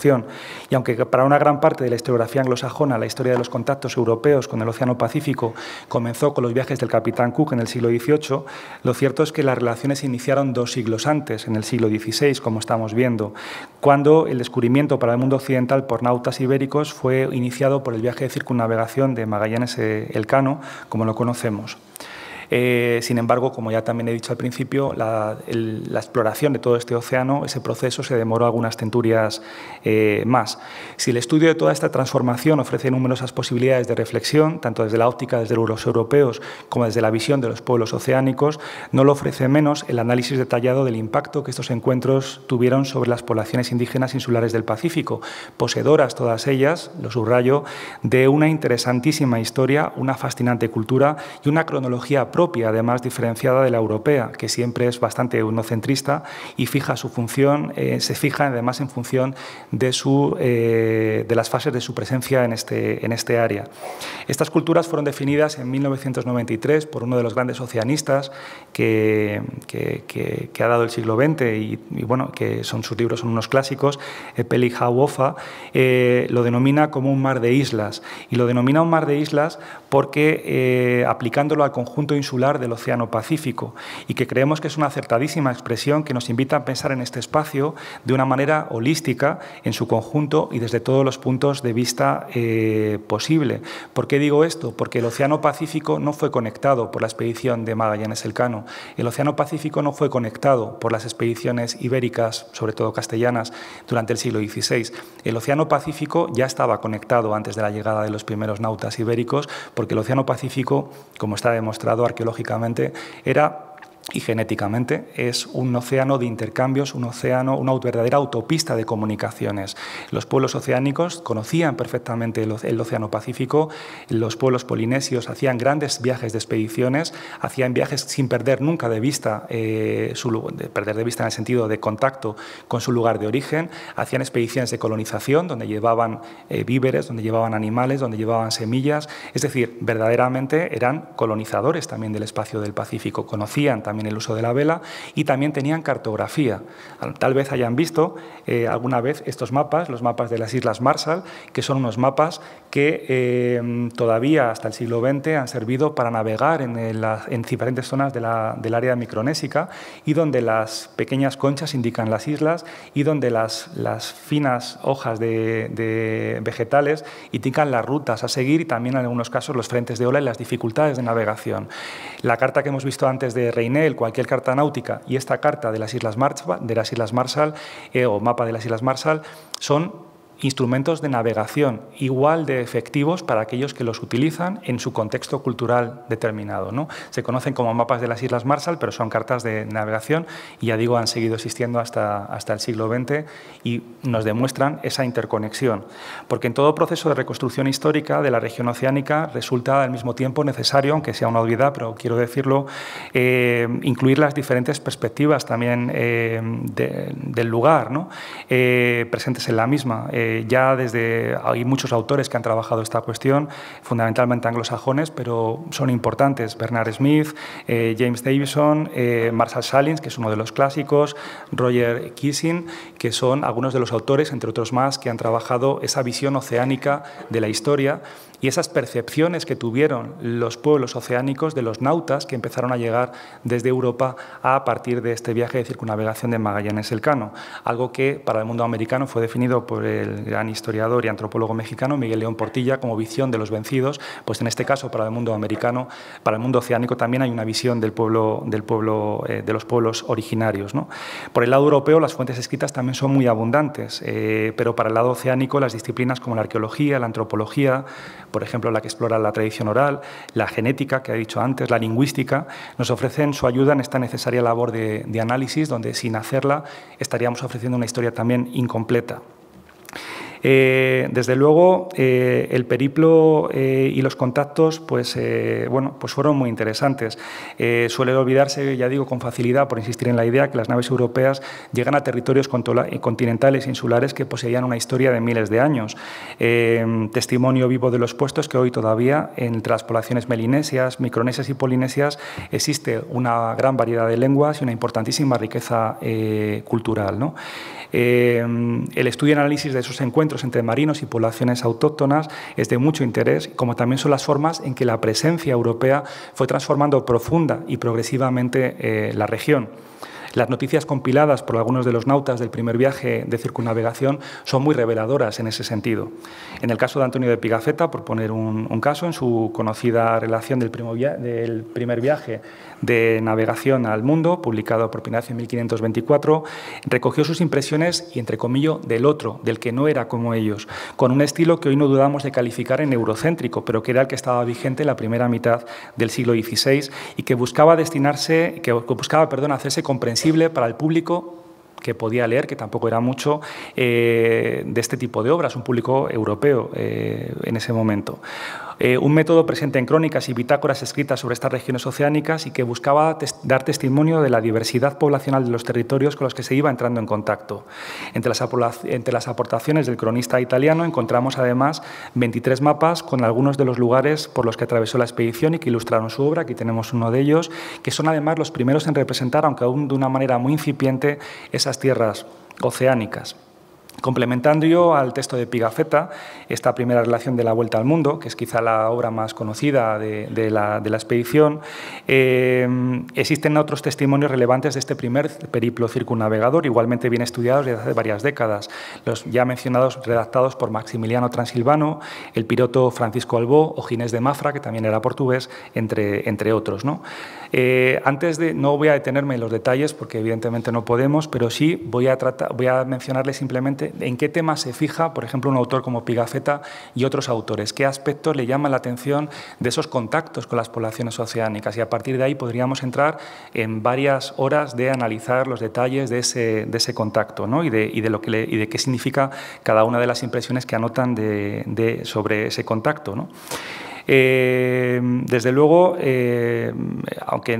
y aunque para una gran parte de la historiografía anglosajona la historia de los contactos europeos con el Océano Pacífico comenzó con los viajes del capitán Cook en el siglo XVIII, lo cierto es que las relaciones se iniciaron dos siglos antes, en el siglo XVI, como estamos viendo, cuando el descubrimiento para el mundo occidental por nautas ibéricos fue iniciado por el viaje de circunnavegación de Magallanes Elcano, como lo conocemos. Eh, sin embargo, como ya también he dicho al principio, la, exploración de todo este océano, ese proceso se demoró algunas centurias eh, más. Si el estudio de toda esta transformación ofrece numerosas posibilidades de reflexión, tanto desde la óptica desde los europeos como desde la visión de los pueblos oceánicos, no lo ofrece menos el análisis detallado del impacto que estos encuentros tuvieron sobre las poblaciones indígenas insulares del Pacífico, poseedoras todas ellas, lo subrayo, de una interesantísima historia, una fascinante cultura y una cronología propia, además diferenciada de la europea, que siempre es bastante unocentrista y fija su función, eh, se fija además en función de, su, eh, de las fases de su presencia en este, en este área. Estas culturas fueron definidas en 1993 por uno de los grandes oceanistas que, que, ha dado el siglo XX y, bueno, que son sus libros son unos clásicos, Peli Hauofa, eh, lo denomina como un mar de islas y lo denomina un mar de islas porque aplicándolo al conjunto insular del Océano Pacífico y que creemos que es una acertadísima expresión que nos invita a pensar en este espacio de una manera holística en su conjunto y desde todos los puntos de vista eh, posible. ¿Por qué digo esto? Porque el Océano Pacífico no fue conectado por la expedición de Magallanes Elcano. El Océano Pacífico no fue conectado por las expediciones ibéricas, sobre todo castellanas, durante el siglo XVI. El Océano Pacífico ya estaba conectado antes de la llegada de los primeros nautas ibéricos, porque el Océano Pacífico, como está demostrado arqueológicamente, era y genéticamente es un océano de intercambios, un océano, una verdadera autopista de comunicaciones. Los pueblos oceánicos conocían perfectamente el, océano Pacífico, los pueblos polinesios hacían grandes viajes de expediciones, hacían viajes sin perder nunca de vista, eh, su, de perder de vista en el sentido de contacto con su lugar de origen, hacían expediciones de colonización donde llevaban eh, víveres, donde llevaban animales, donde llevaban semillas, es decir, verdaderamente eran colonizadores también del espacio del Pacífico, conocían también también el uso de la vela y también tenían cartografía. Tal vez hayan visto eh, alguna vez estos mapas, los mapas de las Islas Marshall, que son unos mapas que eh, todavía hasta el siglo XX han servido para navegar en, en diferentes zonas de la, del área micronésica y donde las pequeñas conchas indican las islas y donde las, las finas hojas de, de vegetales indican las rutas a seguir y también en algunos casos los frentes de ola y las dificultades de navegación. La carta que hemos visto antes de Cualquier carta náutica y esta carta de las Islas Marshall, de las Islas Marshall eh, o mapa de las Islas Marshall son instrumentos de navegación igual de efectivos para aquellos que los utilizan en su contexto cultural determinado. ¿no? Se conocen como mapas de las Islas Marshall, pero son cartas de navegación y ya digo, han seguido existiendo hasta, hasta el siglo XX y nos demuestran esa interconexión. Porque en todo proceso de reconstrucción histórica de la región oceánica resulta al mismo tiempo necesario, aunque sea una obviedad, pero quiero decirlo, eh, incluir las diferentes perspectivas también eh, del lugar ¿no? Eh, presentes en la misma ya desde hay muchos autores que han trabajado esta cuestión, fundamentalmente anglosajones, pero son importantes. Bernard Smith, eh, James Davison, eh, Marshall Salins, que es uno de los clásicos, Roger Kissing, que son algunos de los autores, entre otros más, que han trabajado esa visión oceánica de la historia y esas percepciones que tuvieron los pueblos oceánicos de los nautas que empezaron a llegar desde Europa a partir de este viaje de circunnavegación de Magallanes Elcano, algo que para el mundo americano fue definido por el gran historiador y antropólogo mexicano Miguel León Portilla como visión de los vencidos, pues en este caso para el mundo americano, para el mundo oceánico también hay una visión del pueblo, del pueblo eh, de los pueblos originarios. Por el lado europeo las fuentes escritas también son muy abundantes, eh, pero para el lado oceánico las disciplinas como la arqueología, la antropología, por ejemplo, la que explora la tradición oral, la genética, que he dicho antes, la lingüística, nos ofrecen su ayuda en esta necesaria labor de, de análisis, donde sin hacerla estaríamos ofreciendo una historia también incompleta. Eh, desde luego, eh, el periplo eh, y los contactos pues, bueno, pues fueron muy interesantes. suele olvidarse, ya digo, con facilidad, por insistir en la idea, que las naves europeas llegan a territorios continentales insulares que poseían una historia de miles de años. testimonio vivo de los puestos que hoy todavía, entre las poblaciones melinesias, micronesias y polinesias, existe una gran variedad de lenguas y una importantísima riqueza cultural. el estudio y análisis de esos encuentros entre marinos y poblaciones autóctonas es de mucho interés, como también son las formas en que la presencia europea fue transformando profunda y progresivamente eh, la región. Las noticias compiladas por algunos de los nautas del primer viaje de circunnavegación son muy reveladoras en ese sentido. En el caso de Antonio de Pigafetta, por poner un, caso, en su conocida relación del, del primer viaje de navegación al mundo, publicado por Pinacio en 1524, recogió sus impresiones y, entre comillas, del otro, del que no era como ellos, con un estilo que hoy no dudamos de calificar en eurocéntrico, pero que era el que estaba vigente en la primera mitad del siglo XVI y que buscaba destinarse, que buscaba, perdón, hacerse comprensible para el público que podía leer, que tampoco era mucho, eh, de este tipo de obras, un público europeo eh, en ese momento. Eh, un método presente en crónicas y bitácoras escritas sobre estas regiones oceánicas y que buscaba dar testimonio de la diversidad poblacional de los territorios con los que se iba entrando en contacto. Entre las, entre las aportaciones del cronista italiano encontramos además 23 mapas con algunos de los lugares por los que atravesó la expedición y que ilustraron su obra. Aquí tenemos uno de ellos, que son además los primeros en representar, aunque aún de una manera muy incipiente, esas tierras oceánicas. Complementando yo al texto de Pigafetta, esta primera relación de la Vuelta al Mundo, que es quizá la obra más conocida de, la, expedición, eh, existen otros testimonios relevantes de este primer periplo circunnavegador, igualmente bien estudiados desde hace varias décadas. Los ya mencionados, redactados por Maximiliano Transilvano, el piloto Francisco Albó o Ginés de Mafra, que también era portugués, entre, entre otros. ¿no? Eh, antes de, no voy a detenerme en los detalles, porque evidentemente no podemos, pero sí voy a, voy a mencionarles simplemente en qué temas se fija, por ejemplo, un autor como Pigafetta y otros autores, qué aspectos le llaman la atención de esos contactos con las poblaciones oceánicas y a partir de ahí podríamos entrar en varias horas de analizar los detalles de ese, de ese contacto ¿no? y, de, y, de, lo que y de qué significa cada una de las impresiones que anotan de, de, sobre ese contacto. ¿no? Eh, desde luego, eh, aunque eh,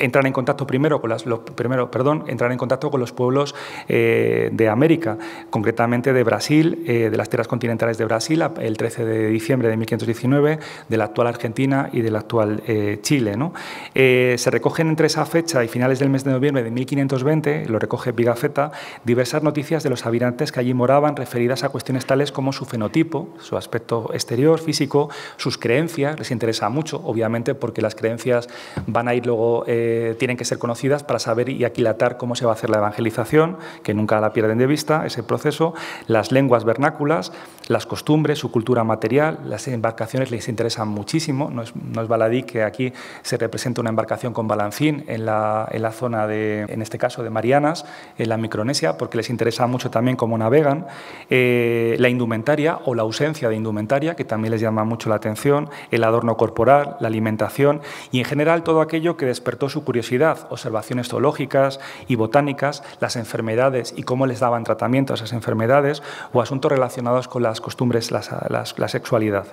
entran en contacto primero con las, primero, perdón, entran en contacto con los pueblos de América, concretamente de Brasil, de las tierras continentales de Brasil, el 13 de diciembre de 1519, de la actual Argentina y de la actual Chile. ¿no? se recogen entre esa fecha y finales del mes de noviembre de 1520, lo recoge Pigafetta, diversas noticias de los habitantes que allí moraban referidas a cuestiones tales como su fenotipo, su aspecto exterior, físico, sus creencias, les interesa mucho, obviamente, porque las creencias van a ir luego, eh, tienen que ser conocidas para saber y aquilatar cómo se va a hacer la evangelización, que nunca la pierden de vista, ese proceso, las lenguas vernáculas, las costumbres, su cultura material, las embarcaciones les interesan muchísimo, no es, no es baladí que aquí se representa una embarcación con balancín en la, en la zona de, en este caso, de Marianas, en la Micronesia, porque les interesa mucho también cómo navegan, eh, la indumentaria o la ausencia de indumentaria, que también les llama mucho la atención, el adorno corporal, la alimentación y en general todo aquello que despertó su curiosidad, observaciones zoológicas y botánicas, las enfermedades y cómo les daban tratamiento a esas enfermedades o asuntos relacionados con las costumbres, la sexualidad.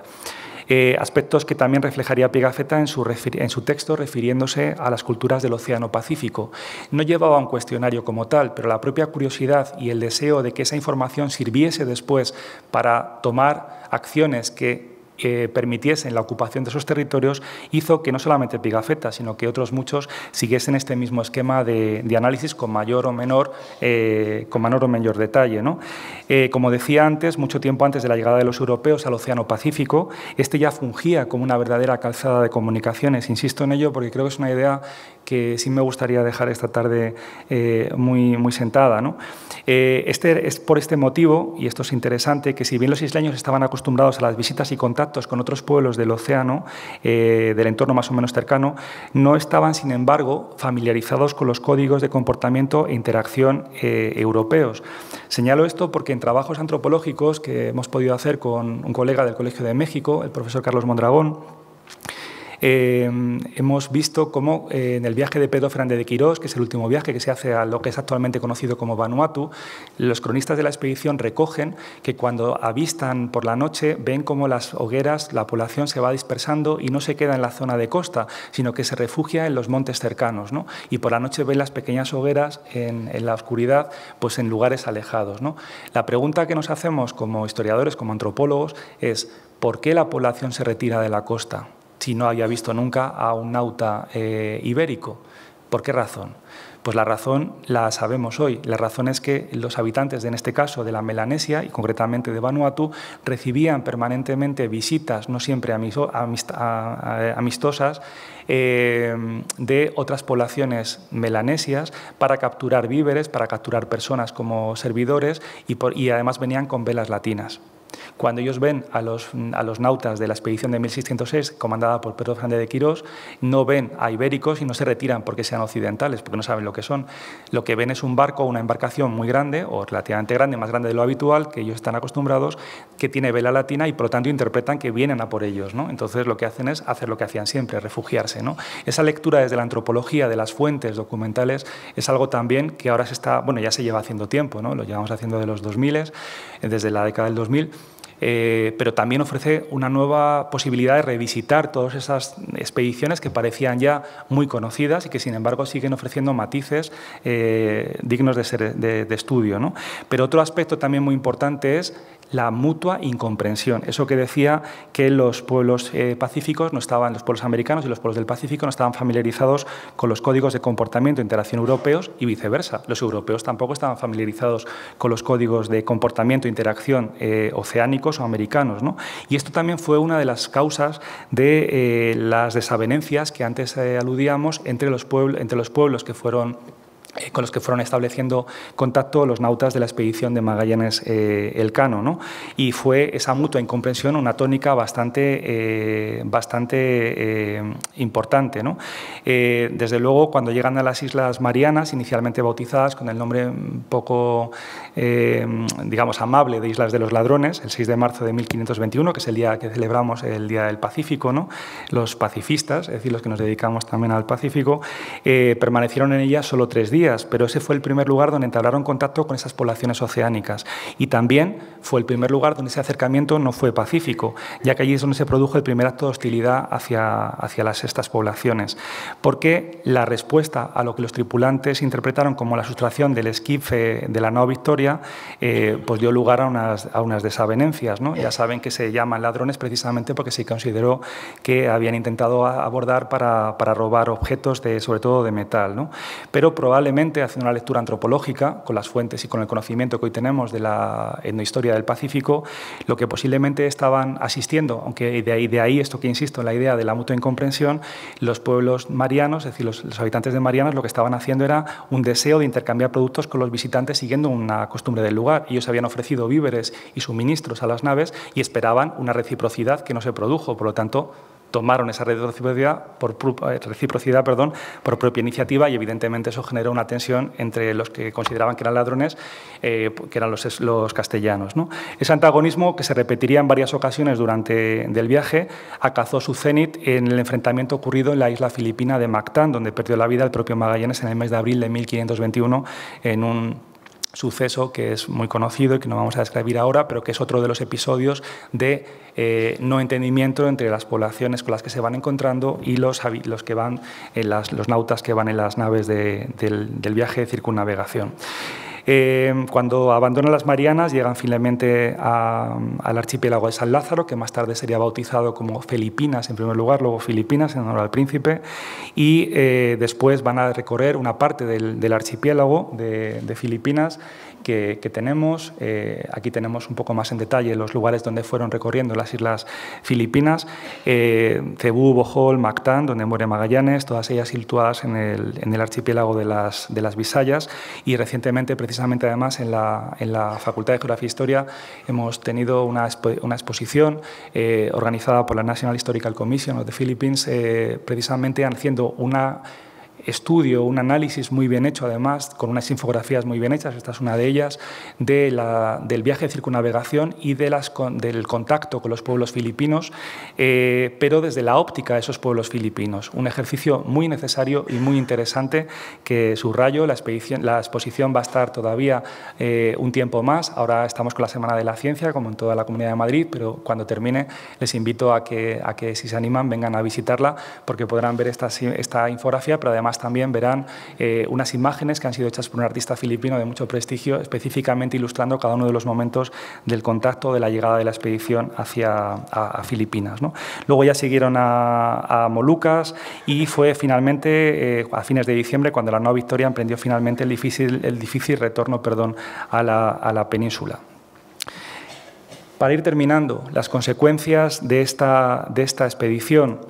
Eh, aspectos que también reflejaría Pigafetta en su, en su texto refiriéndose a las culturas del Océano Pacífico. No llevaba un cuestionario como tal, pero la propia curiosidad y el deseo de que esa información sirviese después para tomar acciones que eh, permitiesen la ocupación de esos territorios hizo que no solamente Pigafetta, sino que otros muchos siguiesen este mismo esquema de, análisis con mayor o menor, eh, con menor o mayor detalle. ¿no? Eh, como decía antes, mucho tiempo antes de la llegada de los europeos al Océano Pacífico, este ya fungía como una verdadera calzada de comunicaciones. Insisto en ello porque creo que es una idea que sí me gustaría dejar esta tarde eh, muy, muy sentada. ¿no? Eh, este, es por este motivo, y esto es interesante, que si bien los isleños estaban acostumbrados a las visitas y contactos con otros pueblos del océano, eh, del entorno más o menos cercano, no estaban, sin embargo, familiarizados con los códigos de comportamiento e interacción europeos. Señalo esto porque en trabajos antropológicos que hemos podido hacer con un colega del Colegio de México, el profesor Carlos Mondragón, eh, hemos visto cómo eh, en el viaje de Pedro Fernández de Quirós, que es el último viaje que se hace a lo que es actualmente conocido como Vanuatu, los cronistas de la expedición recogen que cuando avistan por la noche ven cómo las hogueras, la población se va dispersando y no se queda en la zona de costa, sino que se refugia en los montes cercanos. ¿no? Y por la noche ven las pequeñas hogueras en, la oscuridad, pues en lugares alejados. La pregunta que nos hacemos como historiadores, como antropólogos, es ¿por qué la población se retira de la costa? Si no había visto nunca a un nauta eh, ibérico. ¿Por qué razón? Pues la razón la sabemos hoy. La razón es que los habitantes, de, en este caso de la Melanesia y concretamente de Vanuatu, recibían permanentemente visitas, no siempre amistosas, eh, de otras poblaciones melanesias para capturar víveres, para capturar personas como servidores y además venían con velas latinas. Cuando ellos ven a los, nautas de la expedición de 1606, comandada por Pedro Fernández de Quirós, no ven a ibéricos y no se retiran porque sean occidentales, porque no saben lo que son. Lo que ven es un barco, una embarcación muy grande, o relativamente grande, más grande de lo habitual, que ellos están acostumbrados, que tiene vela latina y por lo tanto interpretan que vienen a por ellos. ¿no? Entonces lo que hacen es hacer lo que hacían siempre, refugiarse. ¿no? Esa lectura desde la antropología de las fuentes documentales es algo también que ahora se está, bueno, ya se lleva haciendo tiempo, ¿no? lo llevamos haciendo de los 2000, desde la década del 2000, eh, pero también ofrece una nueva posibilidad de revisitar todas esas expediciones que parecían ya muy conocidas y que sin embargo siguen ofreciendo matices eh, dignos de, ser, de, estudio. Pero otro aspecto también muy importante es la mutua incomprensión. Eso que decía que los pueblos eh, pacíficos no estaban, los pueblos americanos y los pueblos del Pacífico no estaban familiarizados con los códigos de comportamiento e interacción europeos y viceversa. Los europeos tampoco estaban familiarizados con los códigos de comportamiento e interacción eh, oceánicos o americanos. ¿no? Y esto también fue una de las causas de eh, las desavenencias que antes aludíamos entre los, pueblos, entre los pueblos que fueron eh, con los que fueron estableciendo contacto los nautas de la expedición de Magallanes eh, Elcano. ¿no? Y fue esa mutua incomprensión una tónica bastante, eh, bastante importante. ¿no? desde luego, cuando llegan a las Islas Marianas, inicialmente bautizadas con el nombre un poco, digamos, amable de Islas de los Ladrones, el 6 de marzo de 1521, que es el día que celebramos el Día del Pacífico, ¿no? los pacifistas, es decir, los que nos dedicamos también al Pacífico, permanecieron en ellas solo tres días pero ese fue el primer lugar donde entablaron contacto con esas poblaciones oceánicas. Y también fue el primer lugar donde ese acercamiento no fue pacífico, ya que allí es donde se produjo el primer acto de hostilidad hacia, hacia las, estas poblaciones. Porque la respuesta a lo que los tripulantes interpretaron como la sustracción del esquife de la nueva Victoria, eh, pues dio lugar a unas, a unas desavenencias. ¿no? Ya saben que se llaman ladrones precisamente porque se consideró que habían intentado abordar para, para robar objetos, de, sobre todo de metal. ¿no? Pero probablemente haciendo una lectura antropológica con las fuentes y con el conocimiento que hoy tenemos de la etnohistoria del Pacífico, lo que posiblemente estaban asistiendo, aunque de ahí, de ahí esto que insisto en la idea de la mutua incomprensión, los pueblos marianos, es decir, los, habitantes de Marianas, lo que estaban haciendo era un deseo de intercambiar productos con los visitantes siguiendo una costumbre del lugar. Ellos habían ofrecido víveres y suministros a las naves y esperaban una reciprocidad que no se produjo. Por lo tanto, tomaron esa reciprocidad por, eh, reciprocidad perdón, por propia iniciativa y evidentemente eso generó una tensión entre los que consideraban que eran ladrones, eh, que eran los, los castellanos. ¿no? Ese antagonismo, que se repetiría en varias ocasiones durante el viaje, acazó su cenit en el enfrentamiento ocurrido en la isla filipina de Mactán, donde perdió la vida el propio Magallanes en el mes de abril de 1521 en un suceso que es muy conocido y que no vamos a describir ahora, pero que es otro de los episodios de eh, no entendimiento entre las poblaciones con las que se van encontrando y los, los que van los nautas que van en las naves del viaje de circunnavegación. Eh, cuando abandonan las Marianas, llegan finalmente al archipiélago de San Lázaro, que más tarde sería bautizado como Filipinas en primer lugar, luego Filipinas en honor al príncipe, y eh, después van a recorrer una parte del, archipiélago de, de Filipinas que, tenemos. Eh, aquí tenemos un poco más en detalle los lugares donde fueron recorriendo las islas filipinas, eh, Cebú, Bohol, Mactán, donde muere Magallanes, todas ellas situadas en el, archipiélago de las, de las Visayas y recientemente, precisamente además, en la, en la Facultad de Geografía e Historia hemos tenido una, una exposición eh, organizada por la National Historical Commission of the Philippines, precisamente haciendo una estudio, un análisis muy bien hecho, además, con unas infografías muy bien hechas, esta es una de ellas, de la, del viaje de circunnavegación y del contacto con los pueblos filipinos, eh, pero desde la óptica de esos pueblos filipinos. Un ejercicio muy necesario y muy interesante que subrayo, la, la exposición va a estar todavía eh, un tiempo más, ahora estamos con la Semana de la Ciencia, como en toda la Comunidad de Madrid, pero cuando termine les invito a que, si se animan vengan a visitarla, porque podrán ver esta infografía, pero además también verán eh, unas imágenes que han sido hechas por un artista filipino de mucho prestigio, específicamente ilustrando cada uno de los momentos del contacto de la llegada de la expedición hacia Filipinas. Luego ya siguieron a, Molucas y fue finalmente eh, a fines de diciembre cuando la nueva Victoria emprendió finalmente el difícil, el difícil retorno perdón, a, la, península. Para ir terminando, las consecuencias de esta, de esta expedición.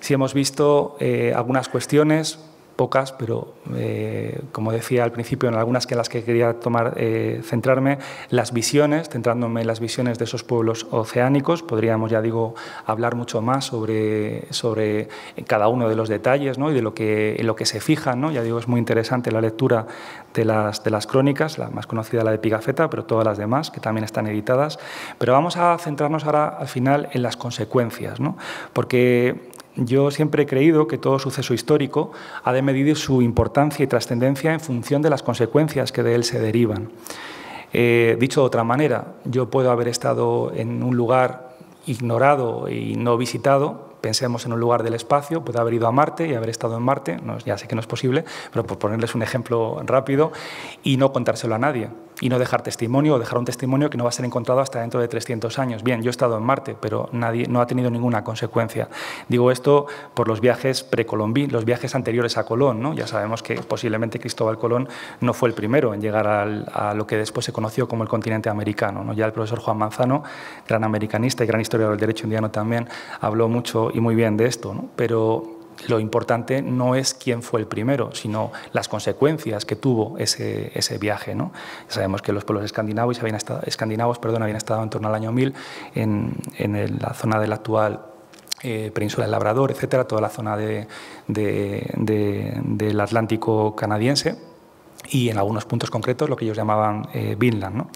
Si hemos visto eh, algunas cuestiones, pocas, pero eh, como decía al principio, en algunas que las que quería tomar, eh, centrarme, las visiones, centrándome en las visiones de esos pueblos oceánicos, podríamos, ya digo, hablar mucho más sobre, sobre cada uno de los detalles ¿no? y de lo que, lo que se fijan, ¿no? ya digo, es muy interesante la lectura de las, de las crónicas, la más conocida la de Pigafetta, pero todas las demás, que también están editadas, pero vamos a centrarnos ahora al final en las consecuencias, ¿no? porque yo siempre he creído que todo suceso histórico ha de medir su importancia y trascendencia en función de las consecuencias que de él se derivan. Eh, dicho de otra manera, yo puedo haber estado en un lugar ignorado y no visitado, pensemos en un lugar del espacio, puedo haber ido a Marte y haber estado en Marte, ya sé que no es posible, pero por ponerles un ejemplo rápido, y no contárselo a nadie y no dejar testimonio o dejar un testimonio que no va a ser encontrado hasta dentro de 300 años. Bien, yo he estado en Marte, pero nadie, no ha tenido ninguna consecuencia. Digo esto por los viajes precolombinos, los viajes anteriores a Colón. ¿no? Ya sabemos que posiblemente Cristóbal Colón no fue el primero en llegar a lo que después se conoció como el continente americano. ¿no? Ya el profesor Juan Manzano, gran americanista y gran historiador del derecho indiano también, habló mucho y muy bien de esto. Pero lo importante no es quién fue el primero, sino las consecuencias que tuvo ese, ese viaje. ¿no? Sabemos que los pueblos escandinavos habían estado, escandinavos perdón, habían estado en torno al año 1000 en, en la zona del actual eh, península del Labrador, etcétera, toda la zona de, del Atlántico canadiense y en algunos puntos concretos lo que ellos llamaban eh, Vinland. ¿no?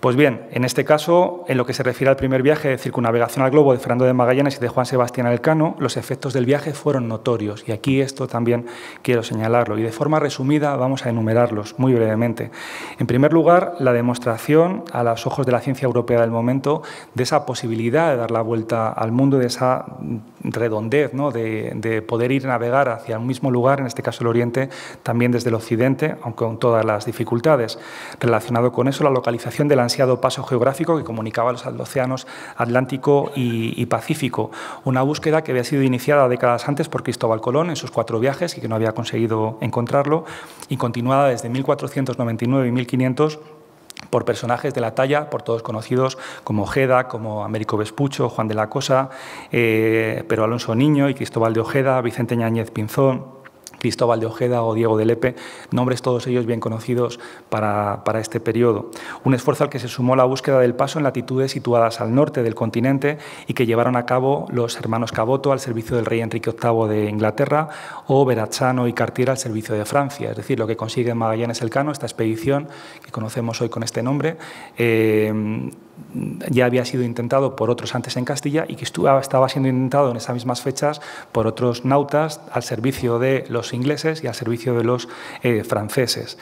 Pues bien, en este caso, en lo que se refiere al primer viaje de circunnavegación al globo de Fernando de Magallanes y de Juan Sebastián Elcano, los efectos del viaje fueron notorios y aquí esto también quiero señalarlo y de forma resumida vamos a enumerarlos muy brevemente. En primer lugar, la demostración a los ojos de la ciencia europea del momento de esa posibilidad de dar la vuelta al mundo, de esa redondez, de poder ir a navegar hacia un mismo lugar, en este caso el Oriente, también desde el Occidente, aunque con todas las dificultades. Relacionado con eso, la localización de la ansiado paso geográfico que comunicaba los océanos Atlántico y, Pacífico. Una búsqueda que había sido iniciada décadas antes por Cristóbal Colón en sus cuatro viajes y que no había conseguido encontrarlo, y continuada desde 1499 y 1500 por personajes de la talla, por todos conocidos como Ojeda, como Américo Vespucho, Juan de la Cosa, eh, pero Alonso Niño y Cristóbal de Ojeda, Vicente Ñañez Pinzón, Cristóbal de Ojeda o Diego de Lepe, nombres todos ellos bien conocidos para, este periodo. Un esfuerzo al que se sumó la búsqueda del paso en latitudes situadas al norte del continente y que llevaron a cabo los hermanos Caboto al servicio del rey Enrique VIII de Inglaterra o Verachano y Cartier al servicio de Francia. Es decir, lo que consigue Magallanes Elcano, esta expedición que conocemos hoy con este nombre, eh, ya había sido intentado por otros antes en Castilla y que estaba siendo intentado en esas mismas fechas por otros nautas al servicio de los ingleses y al servicio de los eh, franceses.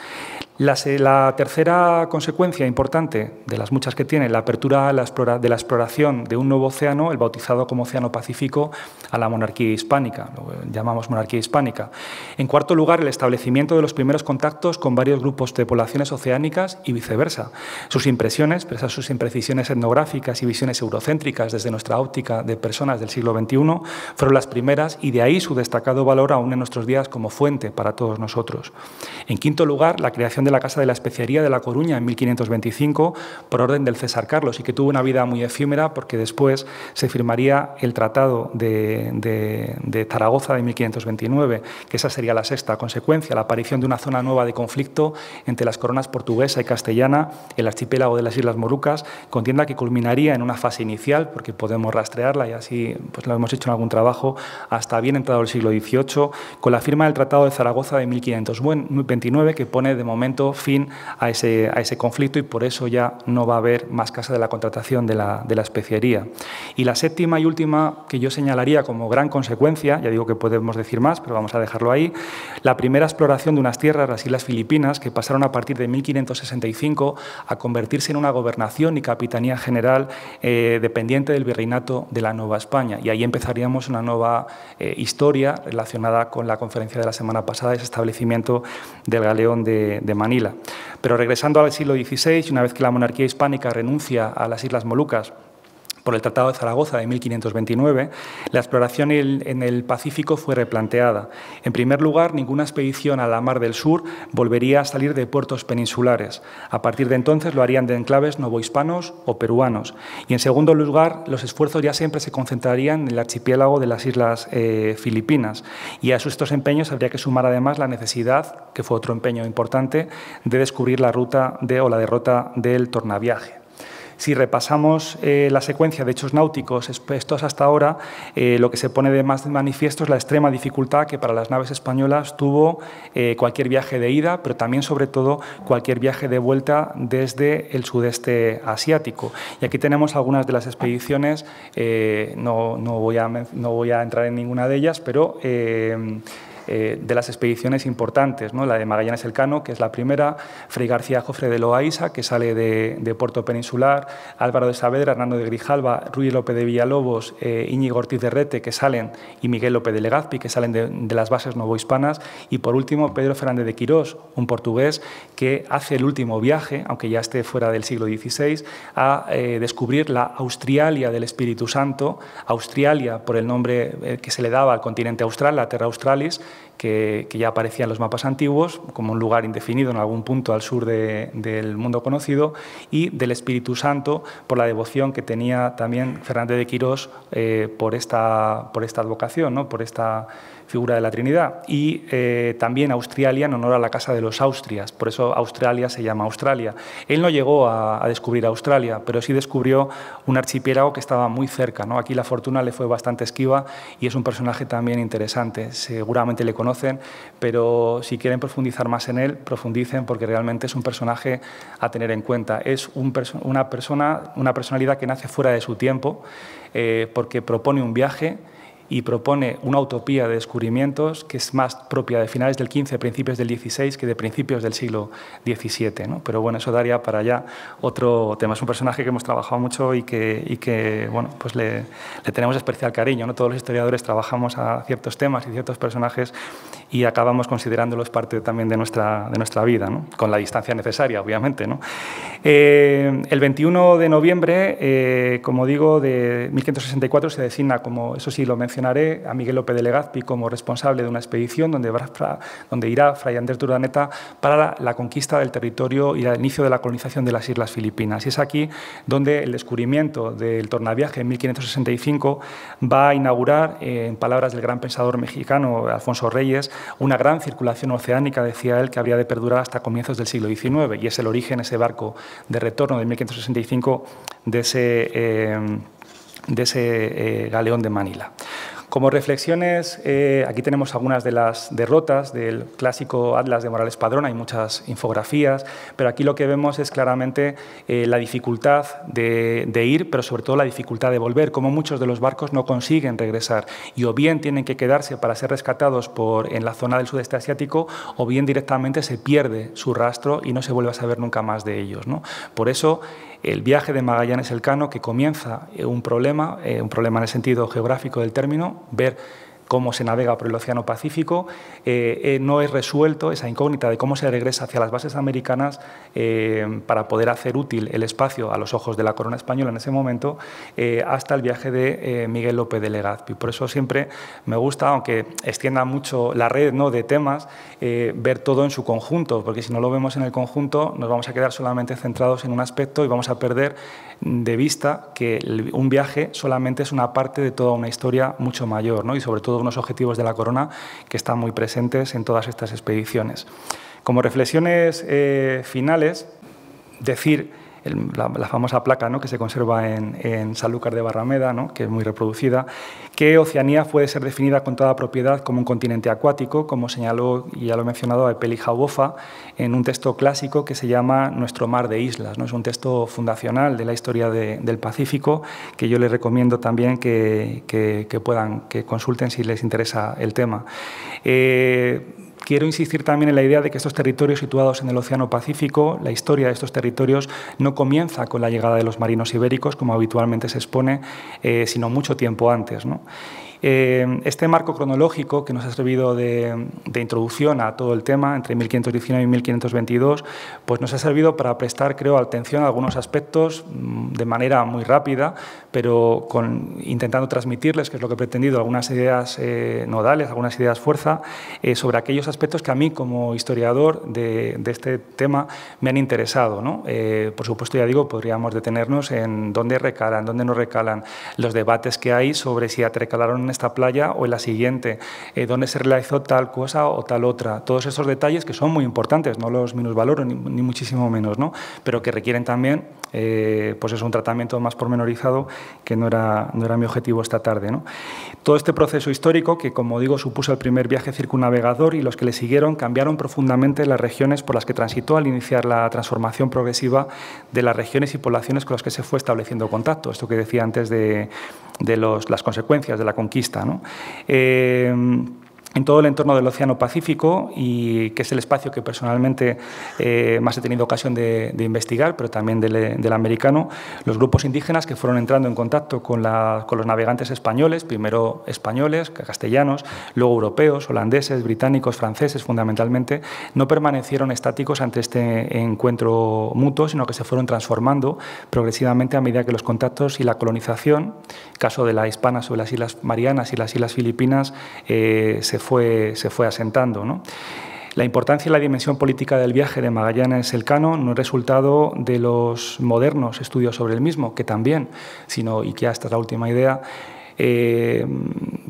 La, tercera consecuencia importante de las muchas que tiene la apertura de la exploración de un nuevo océano, el bautizado como Océano Pacífico, a la monarquía hispánica, lo llamamos monarquía hispánica. En cuarto lugar, el establecimiento de los primeros contactos con varios grupos de poblaciones oceánicas y viceversa. Sus impresiones, presas sus imprecisiones etnográficas y visiones eurocéntricas desde nuestra óptica de personas del siglo XXI, fueron las primeras y de ahí su destacado valor aún en nuestros días como fuente para todos nosotros. En quinto lugar, la creación de la Casa de la Especería de La Coruña en 1525 por orden del César Carlos y que tuvo una vida muy efímera porque después se firmaría el Tratado de, Zaragoza de 1529, que esa sería la sexta consecuencia, la aparición de una zona nueva de conflicto entre las coronas portuguesa y castellana, el archipiélago de las Islas Molucas, contienda que culminaría en una fase inicial, porque podemos rastrearla y así pues, lo hemos hecho en algún trabajo, hasta bien entrado el siglo XVIII, con la firma del Tratado de Zaragoza de 1529, que pone de momento fin a ese, a ese conflicto y por eso ya no va a haber más casa de la contratación de la, de la especiería. Y la séptima y última que yo señalaría como gran consecuencia, ya digo que podemos decir más, pero vamos a dejarlo ahí, la primera exploración de unas tierras, las Islas Filipinas, que pasaron a partir de 1565 a convertirse en una gobernación y capitanía general eh, dependiente del virreinato de la Nueva España. Y ahí empezaríamos una nueva eh, historia relacionada con la conferencia de la semana pasada, ese establecimiento del galeón de, de. Pero regresando al siglo XVI, una vez que la monarquía hispánica renuncia a las Islas Molucas, por el Tratado de Zaragoza de 1529, la exploración en el Pacífico fue replanteada. En primer lugar, ninguna expedición a la Mar del Sur volvería a salir de puertos peninsulares. A partir de entonces lo harían de enclaves novohispanos o peruanos. Y en segundo lugar, los esfuerzos ya siempre se concentrarían en el archipiélago de las Islas eh, Filipinas. Y a estos empeños habría que sumar además la necesidad, que fue otro empeño importante, de descubrir la ruta de, o la derrota del tornaviaje. Si repasamos eh, la secuencia de hechos náuticos expuestos hasta ahora, eh, lo que se pone de más manifiesto es la extrema dificultad que para las naves españolas tuvo eh, cualquier viaje de ida, pero también, sobre todo, cualquier viaje de vuelta desde el sudeste asiático. Y aquí tenemos algunas de las expediciones, no, voy a, entrar en ninguna de ellas, pero eh, de las expediciones importantes, ¿no? la de Magallanes Elcano, que es la primera, Fray García Jofre de Loaiza, que sale de, Puerto Peninsular, Álvaro de Saavedra, Hernando de Grijalva, Ruiz López de Villalobos, eh, Íñigo Ortiz de Rete, que salen, y Miguel López de Legazpi, que salen de, las bases novohispanas, y por último Pedro Fernández de Quirós, un portugués que hace el último viaje, aunque ya esté fuera del siglo XVI, a eh, descubrir la Australia del Espíritu Santo, Australia por el nombre eh, que se le daba al continente austral, la Terra Australis, que, ya aparecía en los mapas antiguos como un lugar indefinido en algún punto al sur del mundo conocido, y del Espíritu Santo por la devoción que tenía también Fernández de Quirós eh, por, esta, por esta advocación, ¿no? por esta figura de la Trinidad, y eh, también Australia en honor a la Casa de los Austrias, por eso Australia se llama Australia. Él no llegó a, descubrir Australia, pero sí descubrió un archipiélago que estaba muy cerca. ¿no? Aquí la fortuna le fue bastante esquiva y es un personaje también interesante. Seguramente le conocen, pero si quieren profundizar más en él, profundicen porque realmente es un personaje a tener en cuenta. Es una, persona, una personalidad que nace fuera de su tiempo eh, porque propone un viaje y propone una utopía de descubrimientos que es más propia de finales del XV, principios del XVI, que de principios del siglo XVII. ¿no? Pero bueno, eso daría para allá otro tema. Es un personaje que hemos trabajado mucho y que, y que bueno, pues le, le, tenemos especial cariño. ¿no? Todos los historiadores trabajamos a ciertos temas y ciertos personajes y acabamos considerándolos parte también de nuestra, de nuestra vida, con la distancia necesaria, obviamente. Eh, el 21 de noviembre, eh, como digo, de 1564 se designa, como eso sí lo mencionaré, a Miguel López de Legazpi como responsable de una expedición donde, irá Fray Andrés Urdaneta para la, conquista del territorio y el inicio de la colonización de las Islas Filipinas. Y es aquí donde el descubrimiento del tornaviaje en 1565 va a inaugurar, en palabras del gran pensador mexicano Alfonso Reyes, una gran circulación oceánica, decía él, que habría de perdurar hasta comienzos del siglo XIX. Y es el origen, ese barco de retorno de 1565 de ese, eh, de ese eh, galeón de Manila. Como reflexiones, eh, aquí tenemos algunas de las derrotas del clásico Atlas de Morales Padrón, hay muchas infografías, pero aquí lo que vemos es claramente eh, la dificultad de, ir, pero sobre todo la dificultad de volver, como muchos de los barcos no consiguen regresar y o bien tienen que quedarse para ser rescatados por, en la zona del sudeste asiático o bien directamente se pierde su rastro y no se vuelve a saber nunca más de ellos. Por eso, el viaje de Magallanes Elcano, que comienza eh, un problema, eh, un problema en el sentido geográfico del término, ver cómo se navega por el Océano Pacífico, eh, eh, no es resuelto esa incógnita de cómo se regresa hacia las bases americanas eh, para poder hacer útil el espacio a los ojos de la corona española en ese momento, hasta el viaje de Miguel López de Legazpi. Por eso siempre me gusta, aunque extienda mucho la red ¿no? de temas, ver todo en su conjunto, porque si no lo vemos en el conjunto nos vamos a quedar solamente centrados en un aspecto y vamos a perder de vista que un viaje solamente es una parte de toda una historia mucho mayor ¿no? y sobre todo unos objetivos de la corona que están muy presentes en todas estas expediciones. Como reflexiones eh, finales, decir la, famosa placa ¿no? que se conserva en, en Sanlúcar de Barrameda, ¿no? que es muy reproducida, que Oceanía puede ser definida con toda propiedad como un continente acuático, como señaló, y ya lo he mencionado, Epeli Bofa, en un texto clásico que se llama Nuestro mar de islas. ¿no? Es un texto fundacional de la historia del Pacífico que yo les recomiendo también que, que, puedan, que consulten si les interesa el tema. Eh, Quiero insistir también en la idea de que estos territorios situados en el Océano Pacífico, la historia de estos territorios no comienza con la llegada de los marinos ibéricos, como habitualmente se expone, eh, sino mucho tiempo antes. Eh, este marco cronológico que nos ha servido de, introducción a todo el tema, entre 1519 y 1522, pues nos ha servido para prestar, creo, atención a algunos aspectos mm, de manera muy rápida, pero con, intentando transmitirles, que es lo que he pretendido, algunas ideas eh, nodales, algunas ideas fuerza, eh, sobre aquellos aspectos que a mí, como historiador de, este tema, me han interesado. ¿no? por supuesto, ya digo, podríamos detenernos en dónde recalan, dónde no recalan, los debates que hay sobre si recalaron en esta playa o en la siguiente, eh, dónde se realizó tal cosa o tal otra. Todos esos detalles que son muy importantes, no los minusvaloro ni, ni muchísimo menos, ¿no? pero que requieren también eh, pues es un tratamiento más pormenorizado que no era, no era mi objetivo esta tarde. Todo este proceso histórico, que como digo supuso el primer viaje circunnavegador y los que le siguieron, cambiaron profundamente las regiones por las que transitó al iniciar la transformación progresiva de las regiones y poblaciones con las que se fue estableciendo contacto. Esto que decía antes de, de los, las consecuencias de la conquista. Eh, en todo el entorno del Océano Pacífico y que es el espacio que personalmente eh, más he tenido ocasión de, investigar, pero también del, americano, los grupos indígenas que fueron entrando en contacto con, los navegantes españoles, primero españoles, castellanos, luego europeos, holandeses, británicos, franceses fundamentalmente, no permanecieron estáticos ante este encuentro mutuo, sino que se fueron transformando progresivamente a medida que los contactos y la colonización, caso de la hispana sobre las Islas Marianas y las Islas Filipinas, eh, se se fue asentando. La importancia y la dimensión política del viaje de Magallanes Elcano no es resultado de los modernos estudios sobre el mismo, que también, sino, y que hasta la última idea, eh,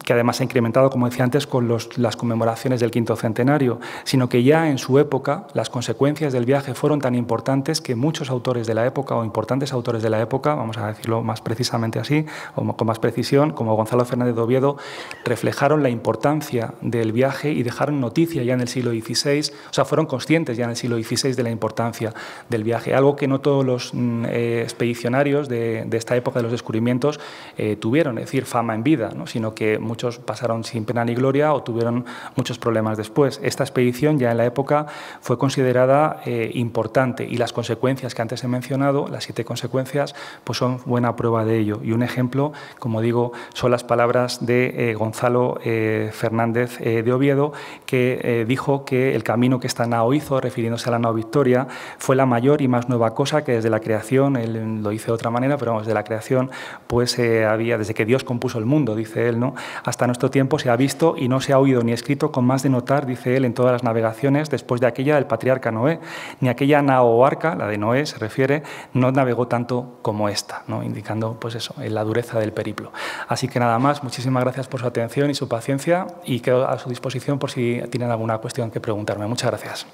que además se ha incrementado, como decía antes, con las conmemoraciones del quinto centenario, sino que ya en su época las consecuencias del viaje fueron tan importantes que muchos autores de la época, o importantes autores de la época, vamos a decirlo más precisamente así, o con más precisión, como Gonzalo Fernández de Oviedo, reflejaron la importancia del viaje y dejaron noticia ya en el siglo XVI, o sea, fueron conscientes ya en el siglo XVI de la importancia del viaje, algo que no todos los mm, eh, expedicionarios de, esta época de los descubrimientos eh, tuvieron, es decir, fama en vida, sino que muchos pasaron sin pena ni gloria o tuvieron muchos problemas después. Esta expedición ya en la época fue considerada eh, importante y las consecuencias que antes he mencionado, las siete consecuencias, pues son buena prueba de ello. Y un ejemplo, como digo, son las palabras de eh, Gonzalo eh, Fernández de Oviedo, que dijo que el camino que esta nao hizo, refiriéndose a la nao Victoria, fue la mayor y más nueva cosa que desde la creación, él lo dice de otra manera, pero vamos, desde la creación, pues había, desde que Dios compuso el mundo, dice él, ¿no? Hasta nuestro tiempo se ha visto y no se ha oído ni escrito con más de notar, dice él, en todas las navegaciones después de aquella del patriarca Noé, ni aquella nao arca, la de Noé se refiere, no navegó tanto como esta, ¿no? indicando pues eso, la dureza del periplo. Así que nada más, muchísimas gracias por su atención y su paciencia y quedo a su disposición por si tienen alguna cuestión que preguntarme. Muchas gracias.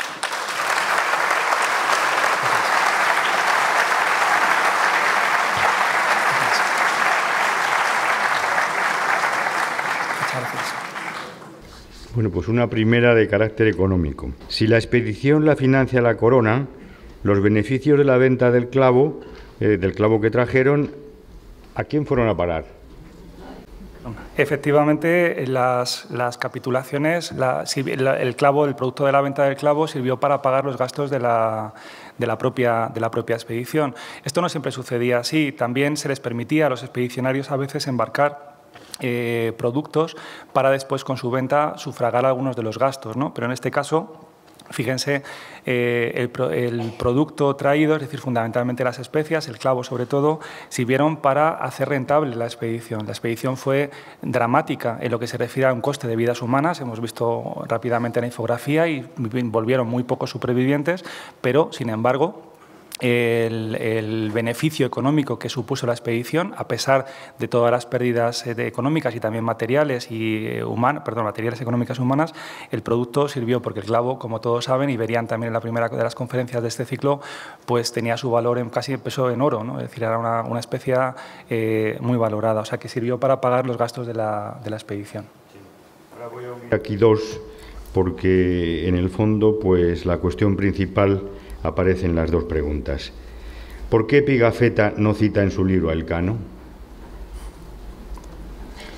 Bueno, pues una primera de carácter económico. Si la expedición la financia la corona, los beneficios de la venta del clavo, eh, del clavo que trajeron, ¿a quién fueron a parar? Efectivamente, las, capitulaciones, el clavo, el producto de la venta del clavo sirvió para pagar los gastos de la, de la, propia, de la propia expedición. Esto no siempre sucedía así. También se les permitía a los expedicionarios a veces embarcar eh, productos para después con su venta sufragar algunos de los gastos. ¿no? Pero en este caso, fíjense, eh, el, producto traído, es decir, fundamentalmente las especias, el clavo sobre todo, sirvieron para hacer rentable la expedición. La expedición fue dramática en lo que se refiere a un coste de vidas humanas, hemos visto rápidamente la infografía y volvieron muy pocos supervivientes, pero, sin embargo, el, beneficio económico que supuso la expedición, a pesar de todas las pérdidas eh, económicas y también materiales y eh, humanas, perdón, materiales económicas humanas, el producto sirvió porque el clavo, como todos saben y verían también en la primera de las conferencias de este ciclo, pues tenía su valor en casi peso en oro, ¿no? es decir, era una, una especie eh, muy valorada, o sea que sirvió para pagar los gastos de la, de la expedición. Aquí dos, porque en el fondo, pues la cuestión principal aparecen las dos preguntas. ¿Por qué Pigafetta no cita en su libro a Elcano?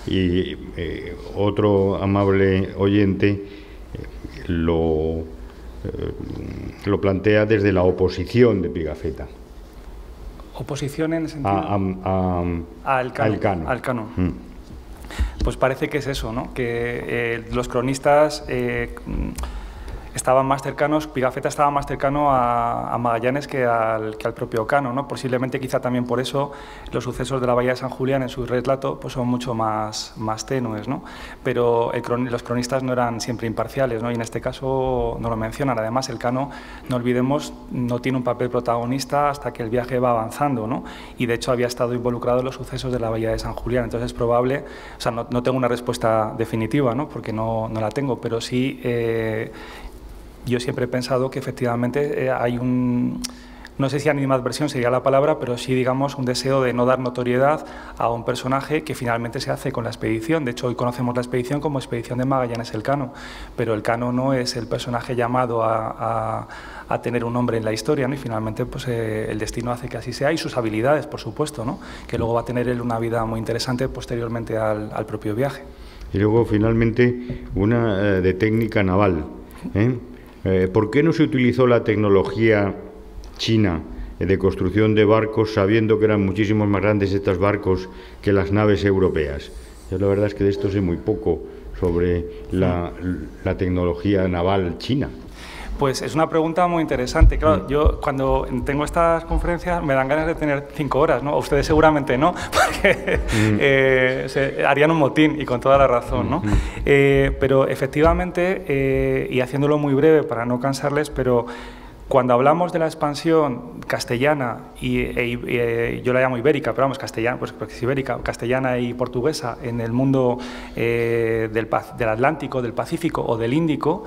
Y eh, otro amable oyente eh, lo, eh, lo plantea desde la oposición de Pigafetta. ¿Oposición en el sentido? A, Elcano. Mm. Pues parece que es eso, ¿no? que los cronistas estaban más cercanos, Pigafetta estaba más cercano a, Magallanes que al, que al, propio Cano, ¿no? Posiblemente quizá también por eso los sucesos de la Bahía de San Julián en su relato pues son mucho más, más tenues, ¿no? Pero los cronistas no eran siempre imparciales, ¿no? Y en este caso no lo mencionan. Además, el Cano, no olvidemos, no tiene un papel protagonista hasta que el viaje va avanzando, ¿no? Y de hecho había estado involucrado en los sucesos de la Bahía de San Julián. Entonces es probable, o sea, no, tengo una respuesta definitiva, ¿no? Porque no, no la tengo, pero sí... Eh, yo siempre he pensado que efectivamente eh, hay un, no sé si animadversión sería la palabra, pero sí, digamos, un deseo de no dar notoriedad a un personaje que finalmente se hace con la expedición. De hecho, hoy conocemos la expedición como expedición de Magallanes el Cano, pero el Cano no es el personaje llamado a, tener un nombre en la historia, ¿no? y finalmente pues, eh, el destino hace que así sea, y sus habilidades, por supuesto, ¿no? que luego va a tener él una vida muy interesante posteriormente al, propio viaje. Y luego, finalmente, una eh, de técnica naval. ¿eh? Eh, ¿Por qué no se utilizó la tecnología china de construcción de barcos sabiendo que eran muchísimos más grandes estos barcos que las naves europeas? Yo la verdad es que de esto sé muy poco sobre la tecnología naval china. Pues es una pregunta muy interesante. Claro, mm. yo cuando tengo estas conferencias me dan ganas de tener cinco horas, ¿no? ustedes seguramente no, porque mm. eh, harían un motín y con toda la razón, ¿no? Mm, eh, pero efectivamente, eh, y haciéndolo muy breve para no cansarles, pero cuando hablamos de la expansión castellana, y, e, yo la llamo ibérica, pero vamos, castellana, pues es ibérica, castellana y portuguesa en el mundo del, del Atlántico, del Pacífico o del Índico,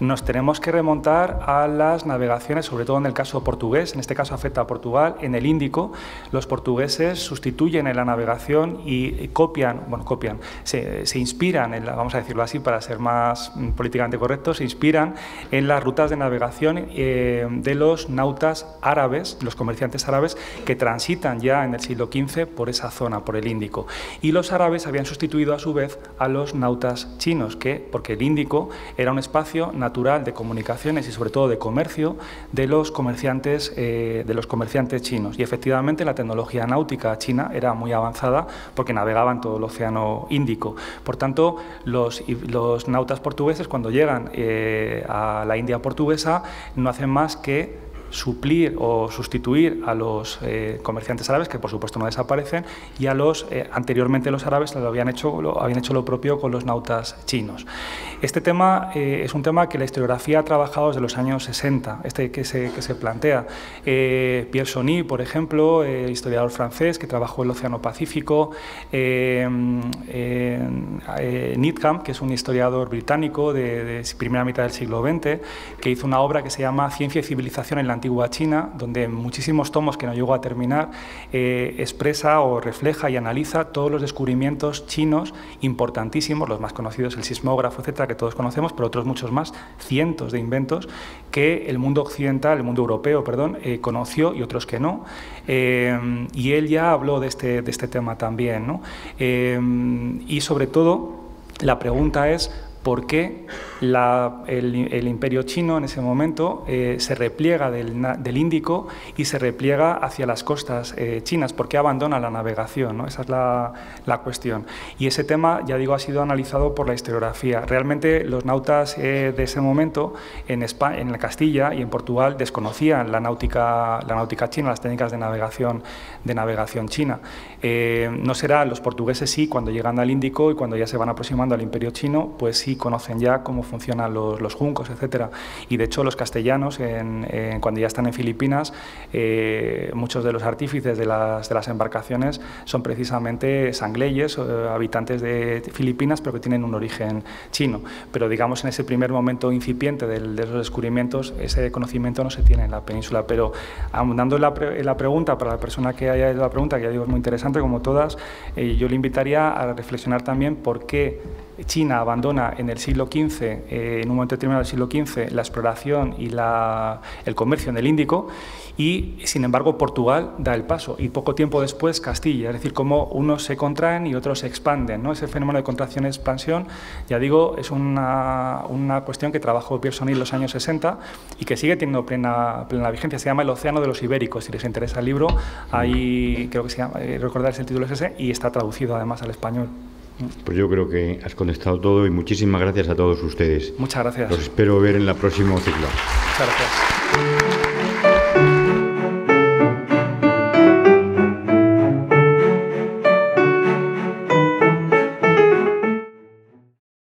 nos tenemos que remontar a las navegaciones, sobre todo en el caso portugués, en este caso afecta a Portugal, en el Índico, los portugueses sustituyen en la navegación y copian, bueno, copian, se, inspiran, en vamos a decirlo así para ser más mm, políticamente correctos, se inspiran en las rutas de navegación eh, de los nautas árabes, los comerciantes árabes que transitan ya en el siglo XV por esa zona, por el Índico. Y los árabes habían sustituido a su vez a los nautas chinos, que, porque el Índico era un espacio natural de comunicaciones y sobre todo de comercio de los comerciantes, eh, de los comerciantes chinos. Y efectivamente la tecnología náutica china era muy avanzada porque navegaba en todo el Océano Índico. Por tanto, los, los nautas portugueses cuando llegan eh, a la India portuguesa no hacen más que suplir o sustituir a los eh, comerciantes árabes, que por supuesto no desaparecen, y a los, eh, anteriormente los árabes lo habían, hecho, lo, habían hecho lo propio con los nautas chinos. Este tema eh, es un tema que la historiografía ha trabajado desde los años 60, este que se, que se plantea. Pierre Sony, por ejemplo, historiador francés que trabajó el Océano Pacífico, Needham, que es un historiador británico de, de primera mitad del siglo XX, que hizo una obra que se llama Ciencia y Civilización en la antigua China, donde en muchísimos tomos que no llegó a terminar, eh, expresa o refleja y analiza todos los descubrimientos chinos importantísimos, los más conocidos, el sismógrafo, etcétera, que todos conocemos, pero otros muchos más, cientos de inventos que el mundo occidental, el mundo europeo, perdón, eh, conoció y otros que no. Eh, y él ya habló de este, de este tema también. ¿no? y sobre todo, la pregunta es por qué el, imperio chino en ese momento eh, se repliega del, Índico y se repliega hacia las costas eh, chinas, por qué abandona la navegación, esa es la, cuestión. Y ese tema, ya digo, ha sido analizado por la historiografía. Realmente los nautas eh, de ese momento en, España, en Castilla y en Portugal desconocían la náutica, la china, las técnicas de navegación, de navegación china. no será los portugueses sí, cuando llegan al Índico y cuando ya se van aproximando al imperio chino, pues sí conocen ya cómo funcionan los, juncos, etcétera. Y de hecho los castellanos, cuando ya están en Filipinas, eh, muchos de los artífices de las, de las embarcaciones son precisamente sangleyes, eh, habitantes de Filipinas, pero que tienen un origen chino. Pero digamos en ese primer momento incipiente de, de esos descubrimientos, ese conocimiento no se tiene en la península. Pero abundando en la, la pregunta, para la persona que haya hecho la pregunta, que ya digo es muy interesante como todas, eh, yo le invitaría a reflexionar también por qué China abandona en el siglo XV, eh, en un momento determinado del siglo XV, la exploración y el comercio en el Índico y, sin embargo, Portugal da el paso y poco tiempo después Castilla, es decir, cómo unos se contraen y otros se expanden. ¿no? Ese fenómeno de contracción-expansión, ya digo, es una, cuestión que trabajó Pearson en los años 60 y que sigue teniendo plena, plena vigencia. Se llama El Océano de los Ibéricos. Si les interesa el libro, ahí creo que se llama, eh, recordar el título es ese y está traducido además al español. Pues yo creo que has contestado todo y muchísimas gracias a todos ustedes. Muchas gracias. Los espero ver en el próximo ciclo. Muchas gracias.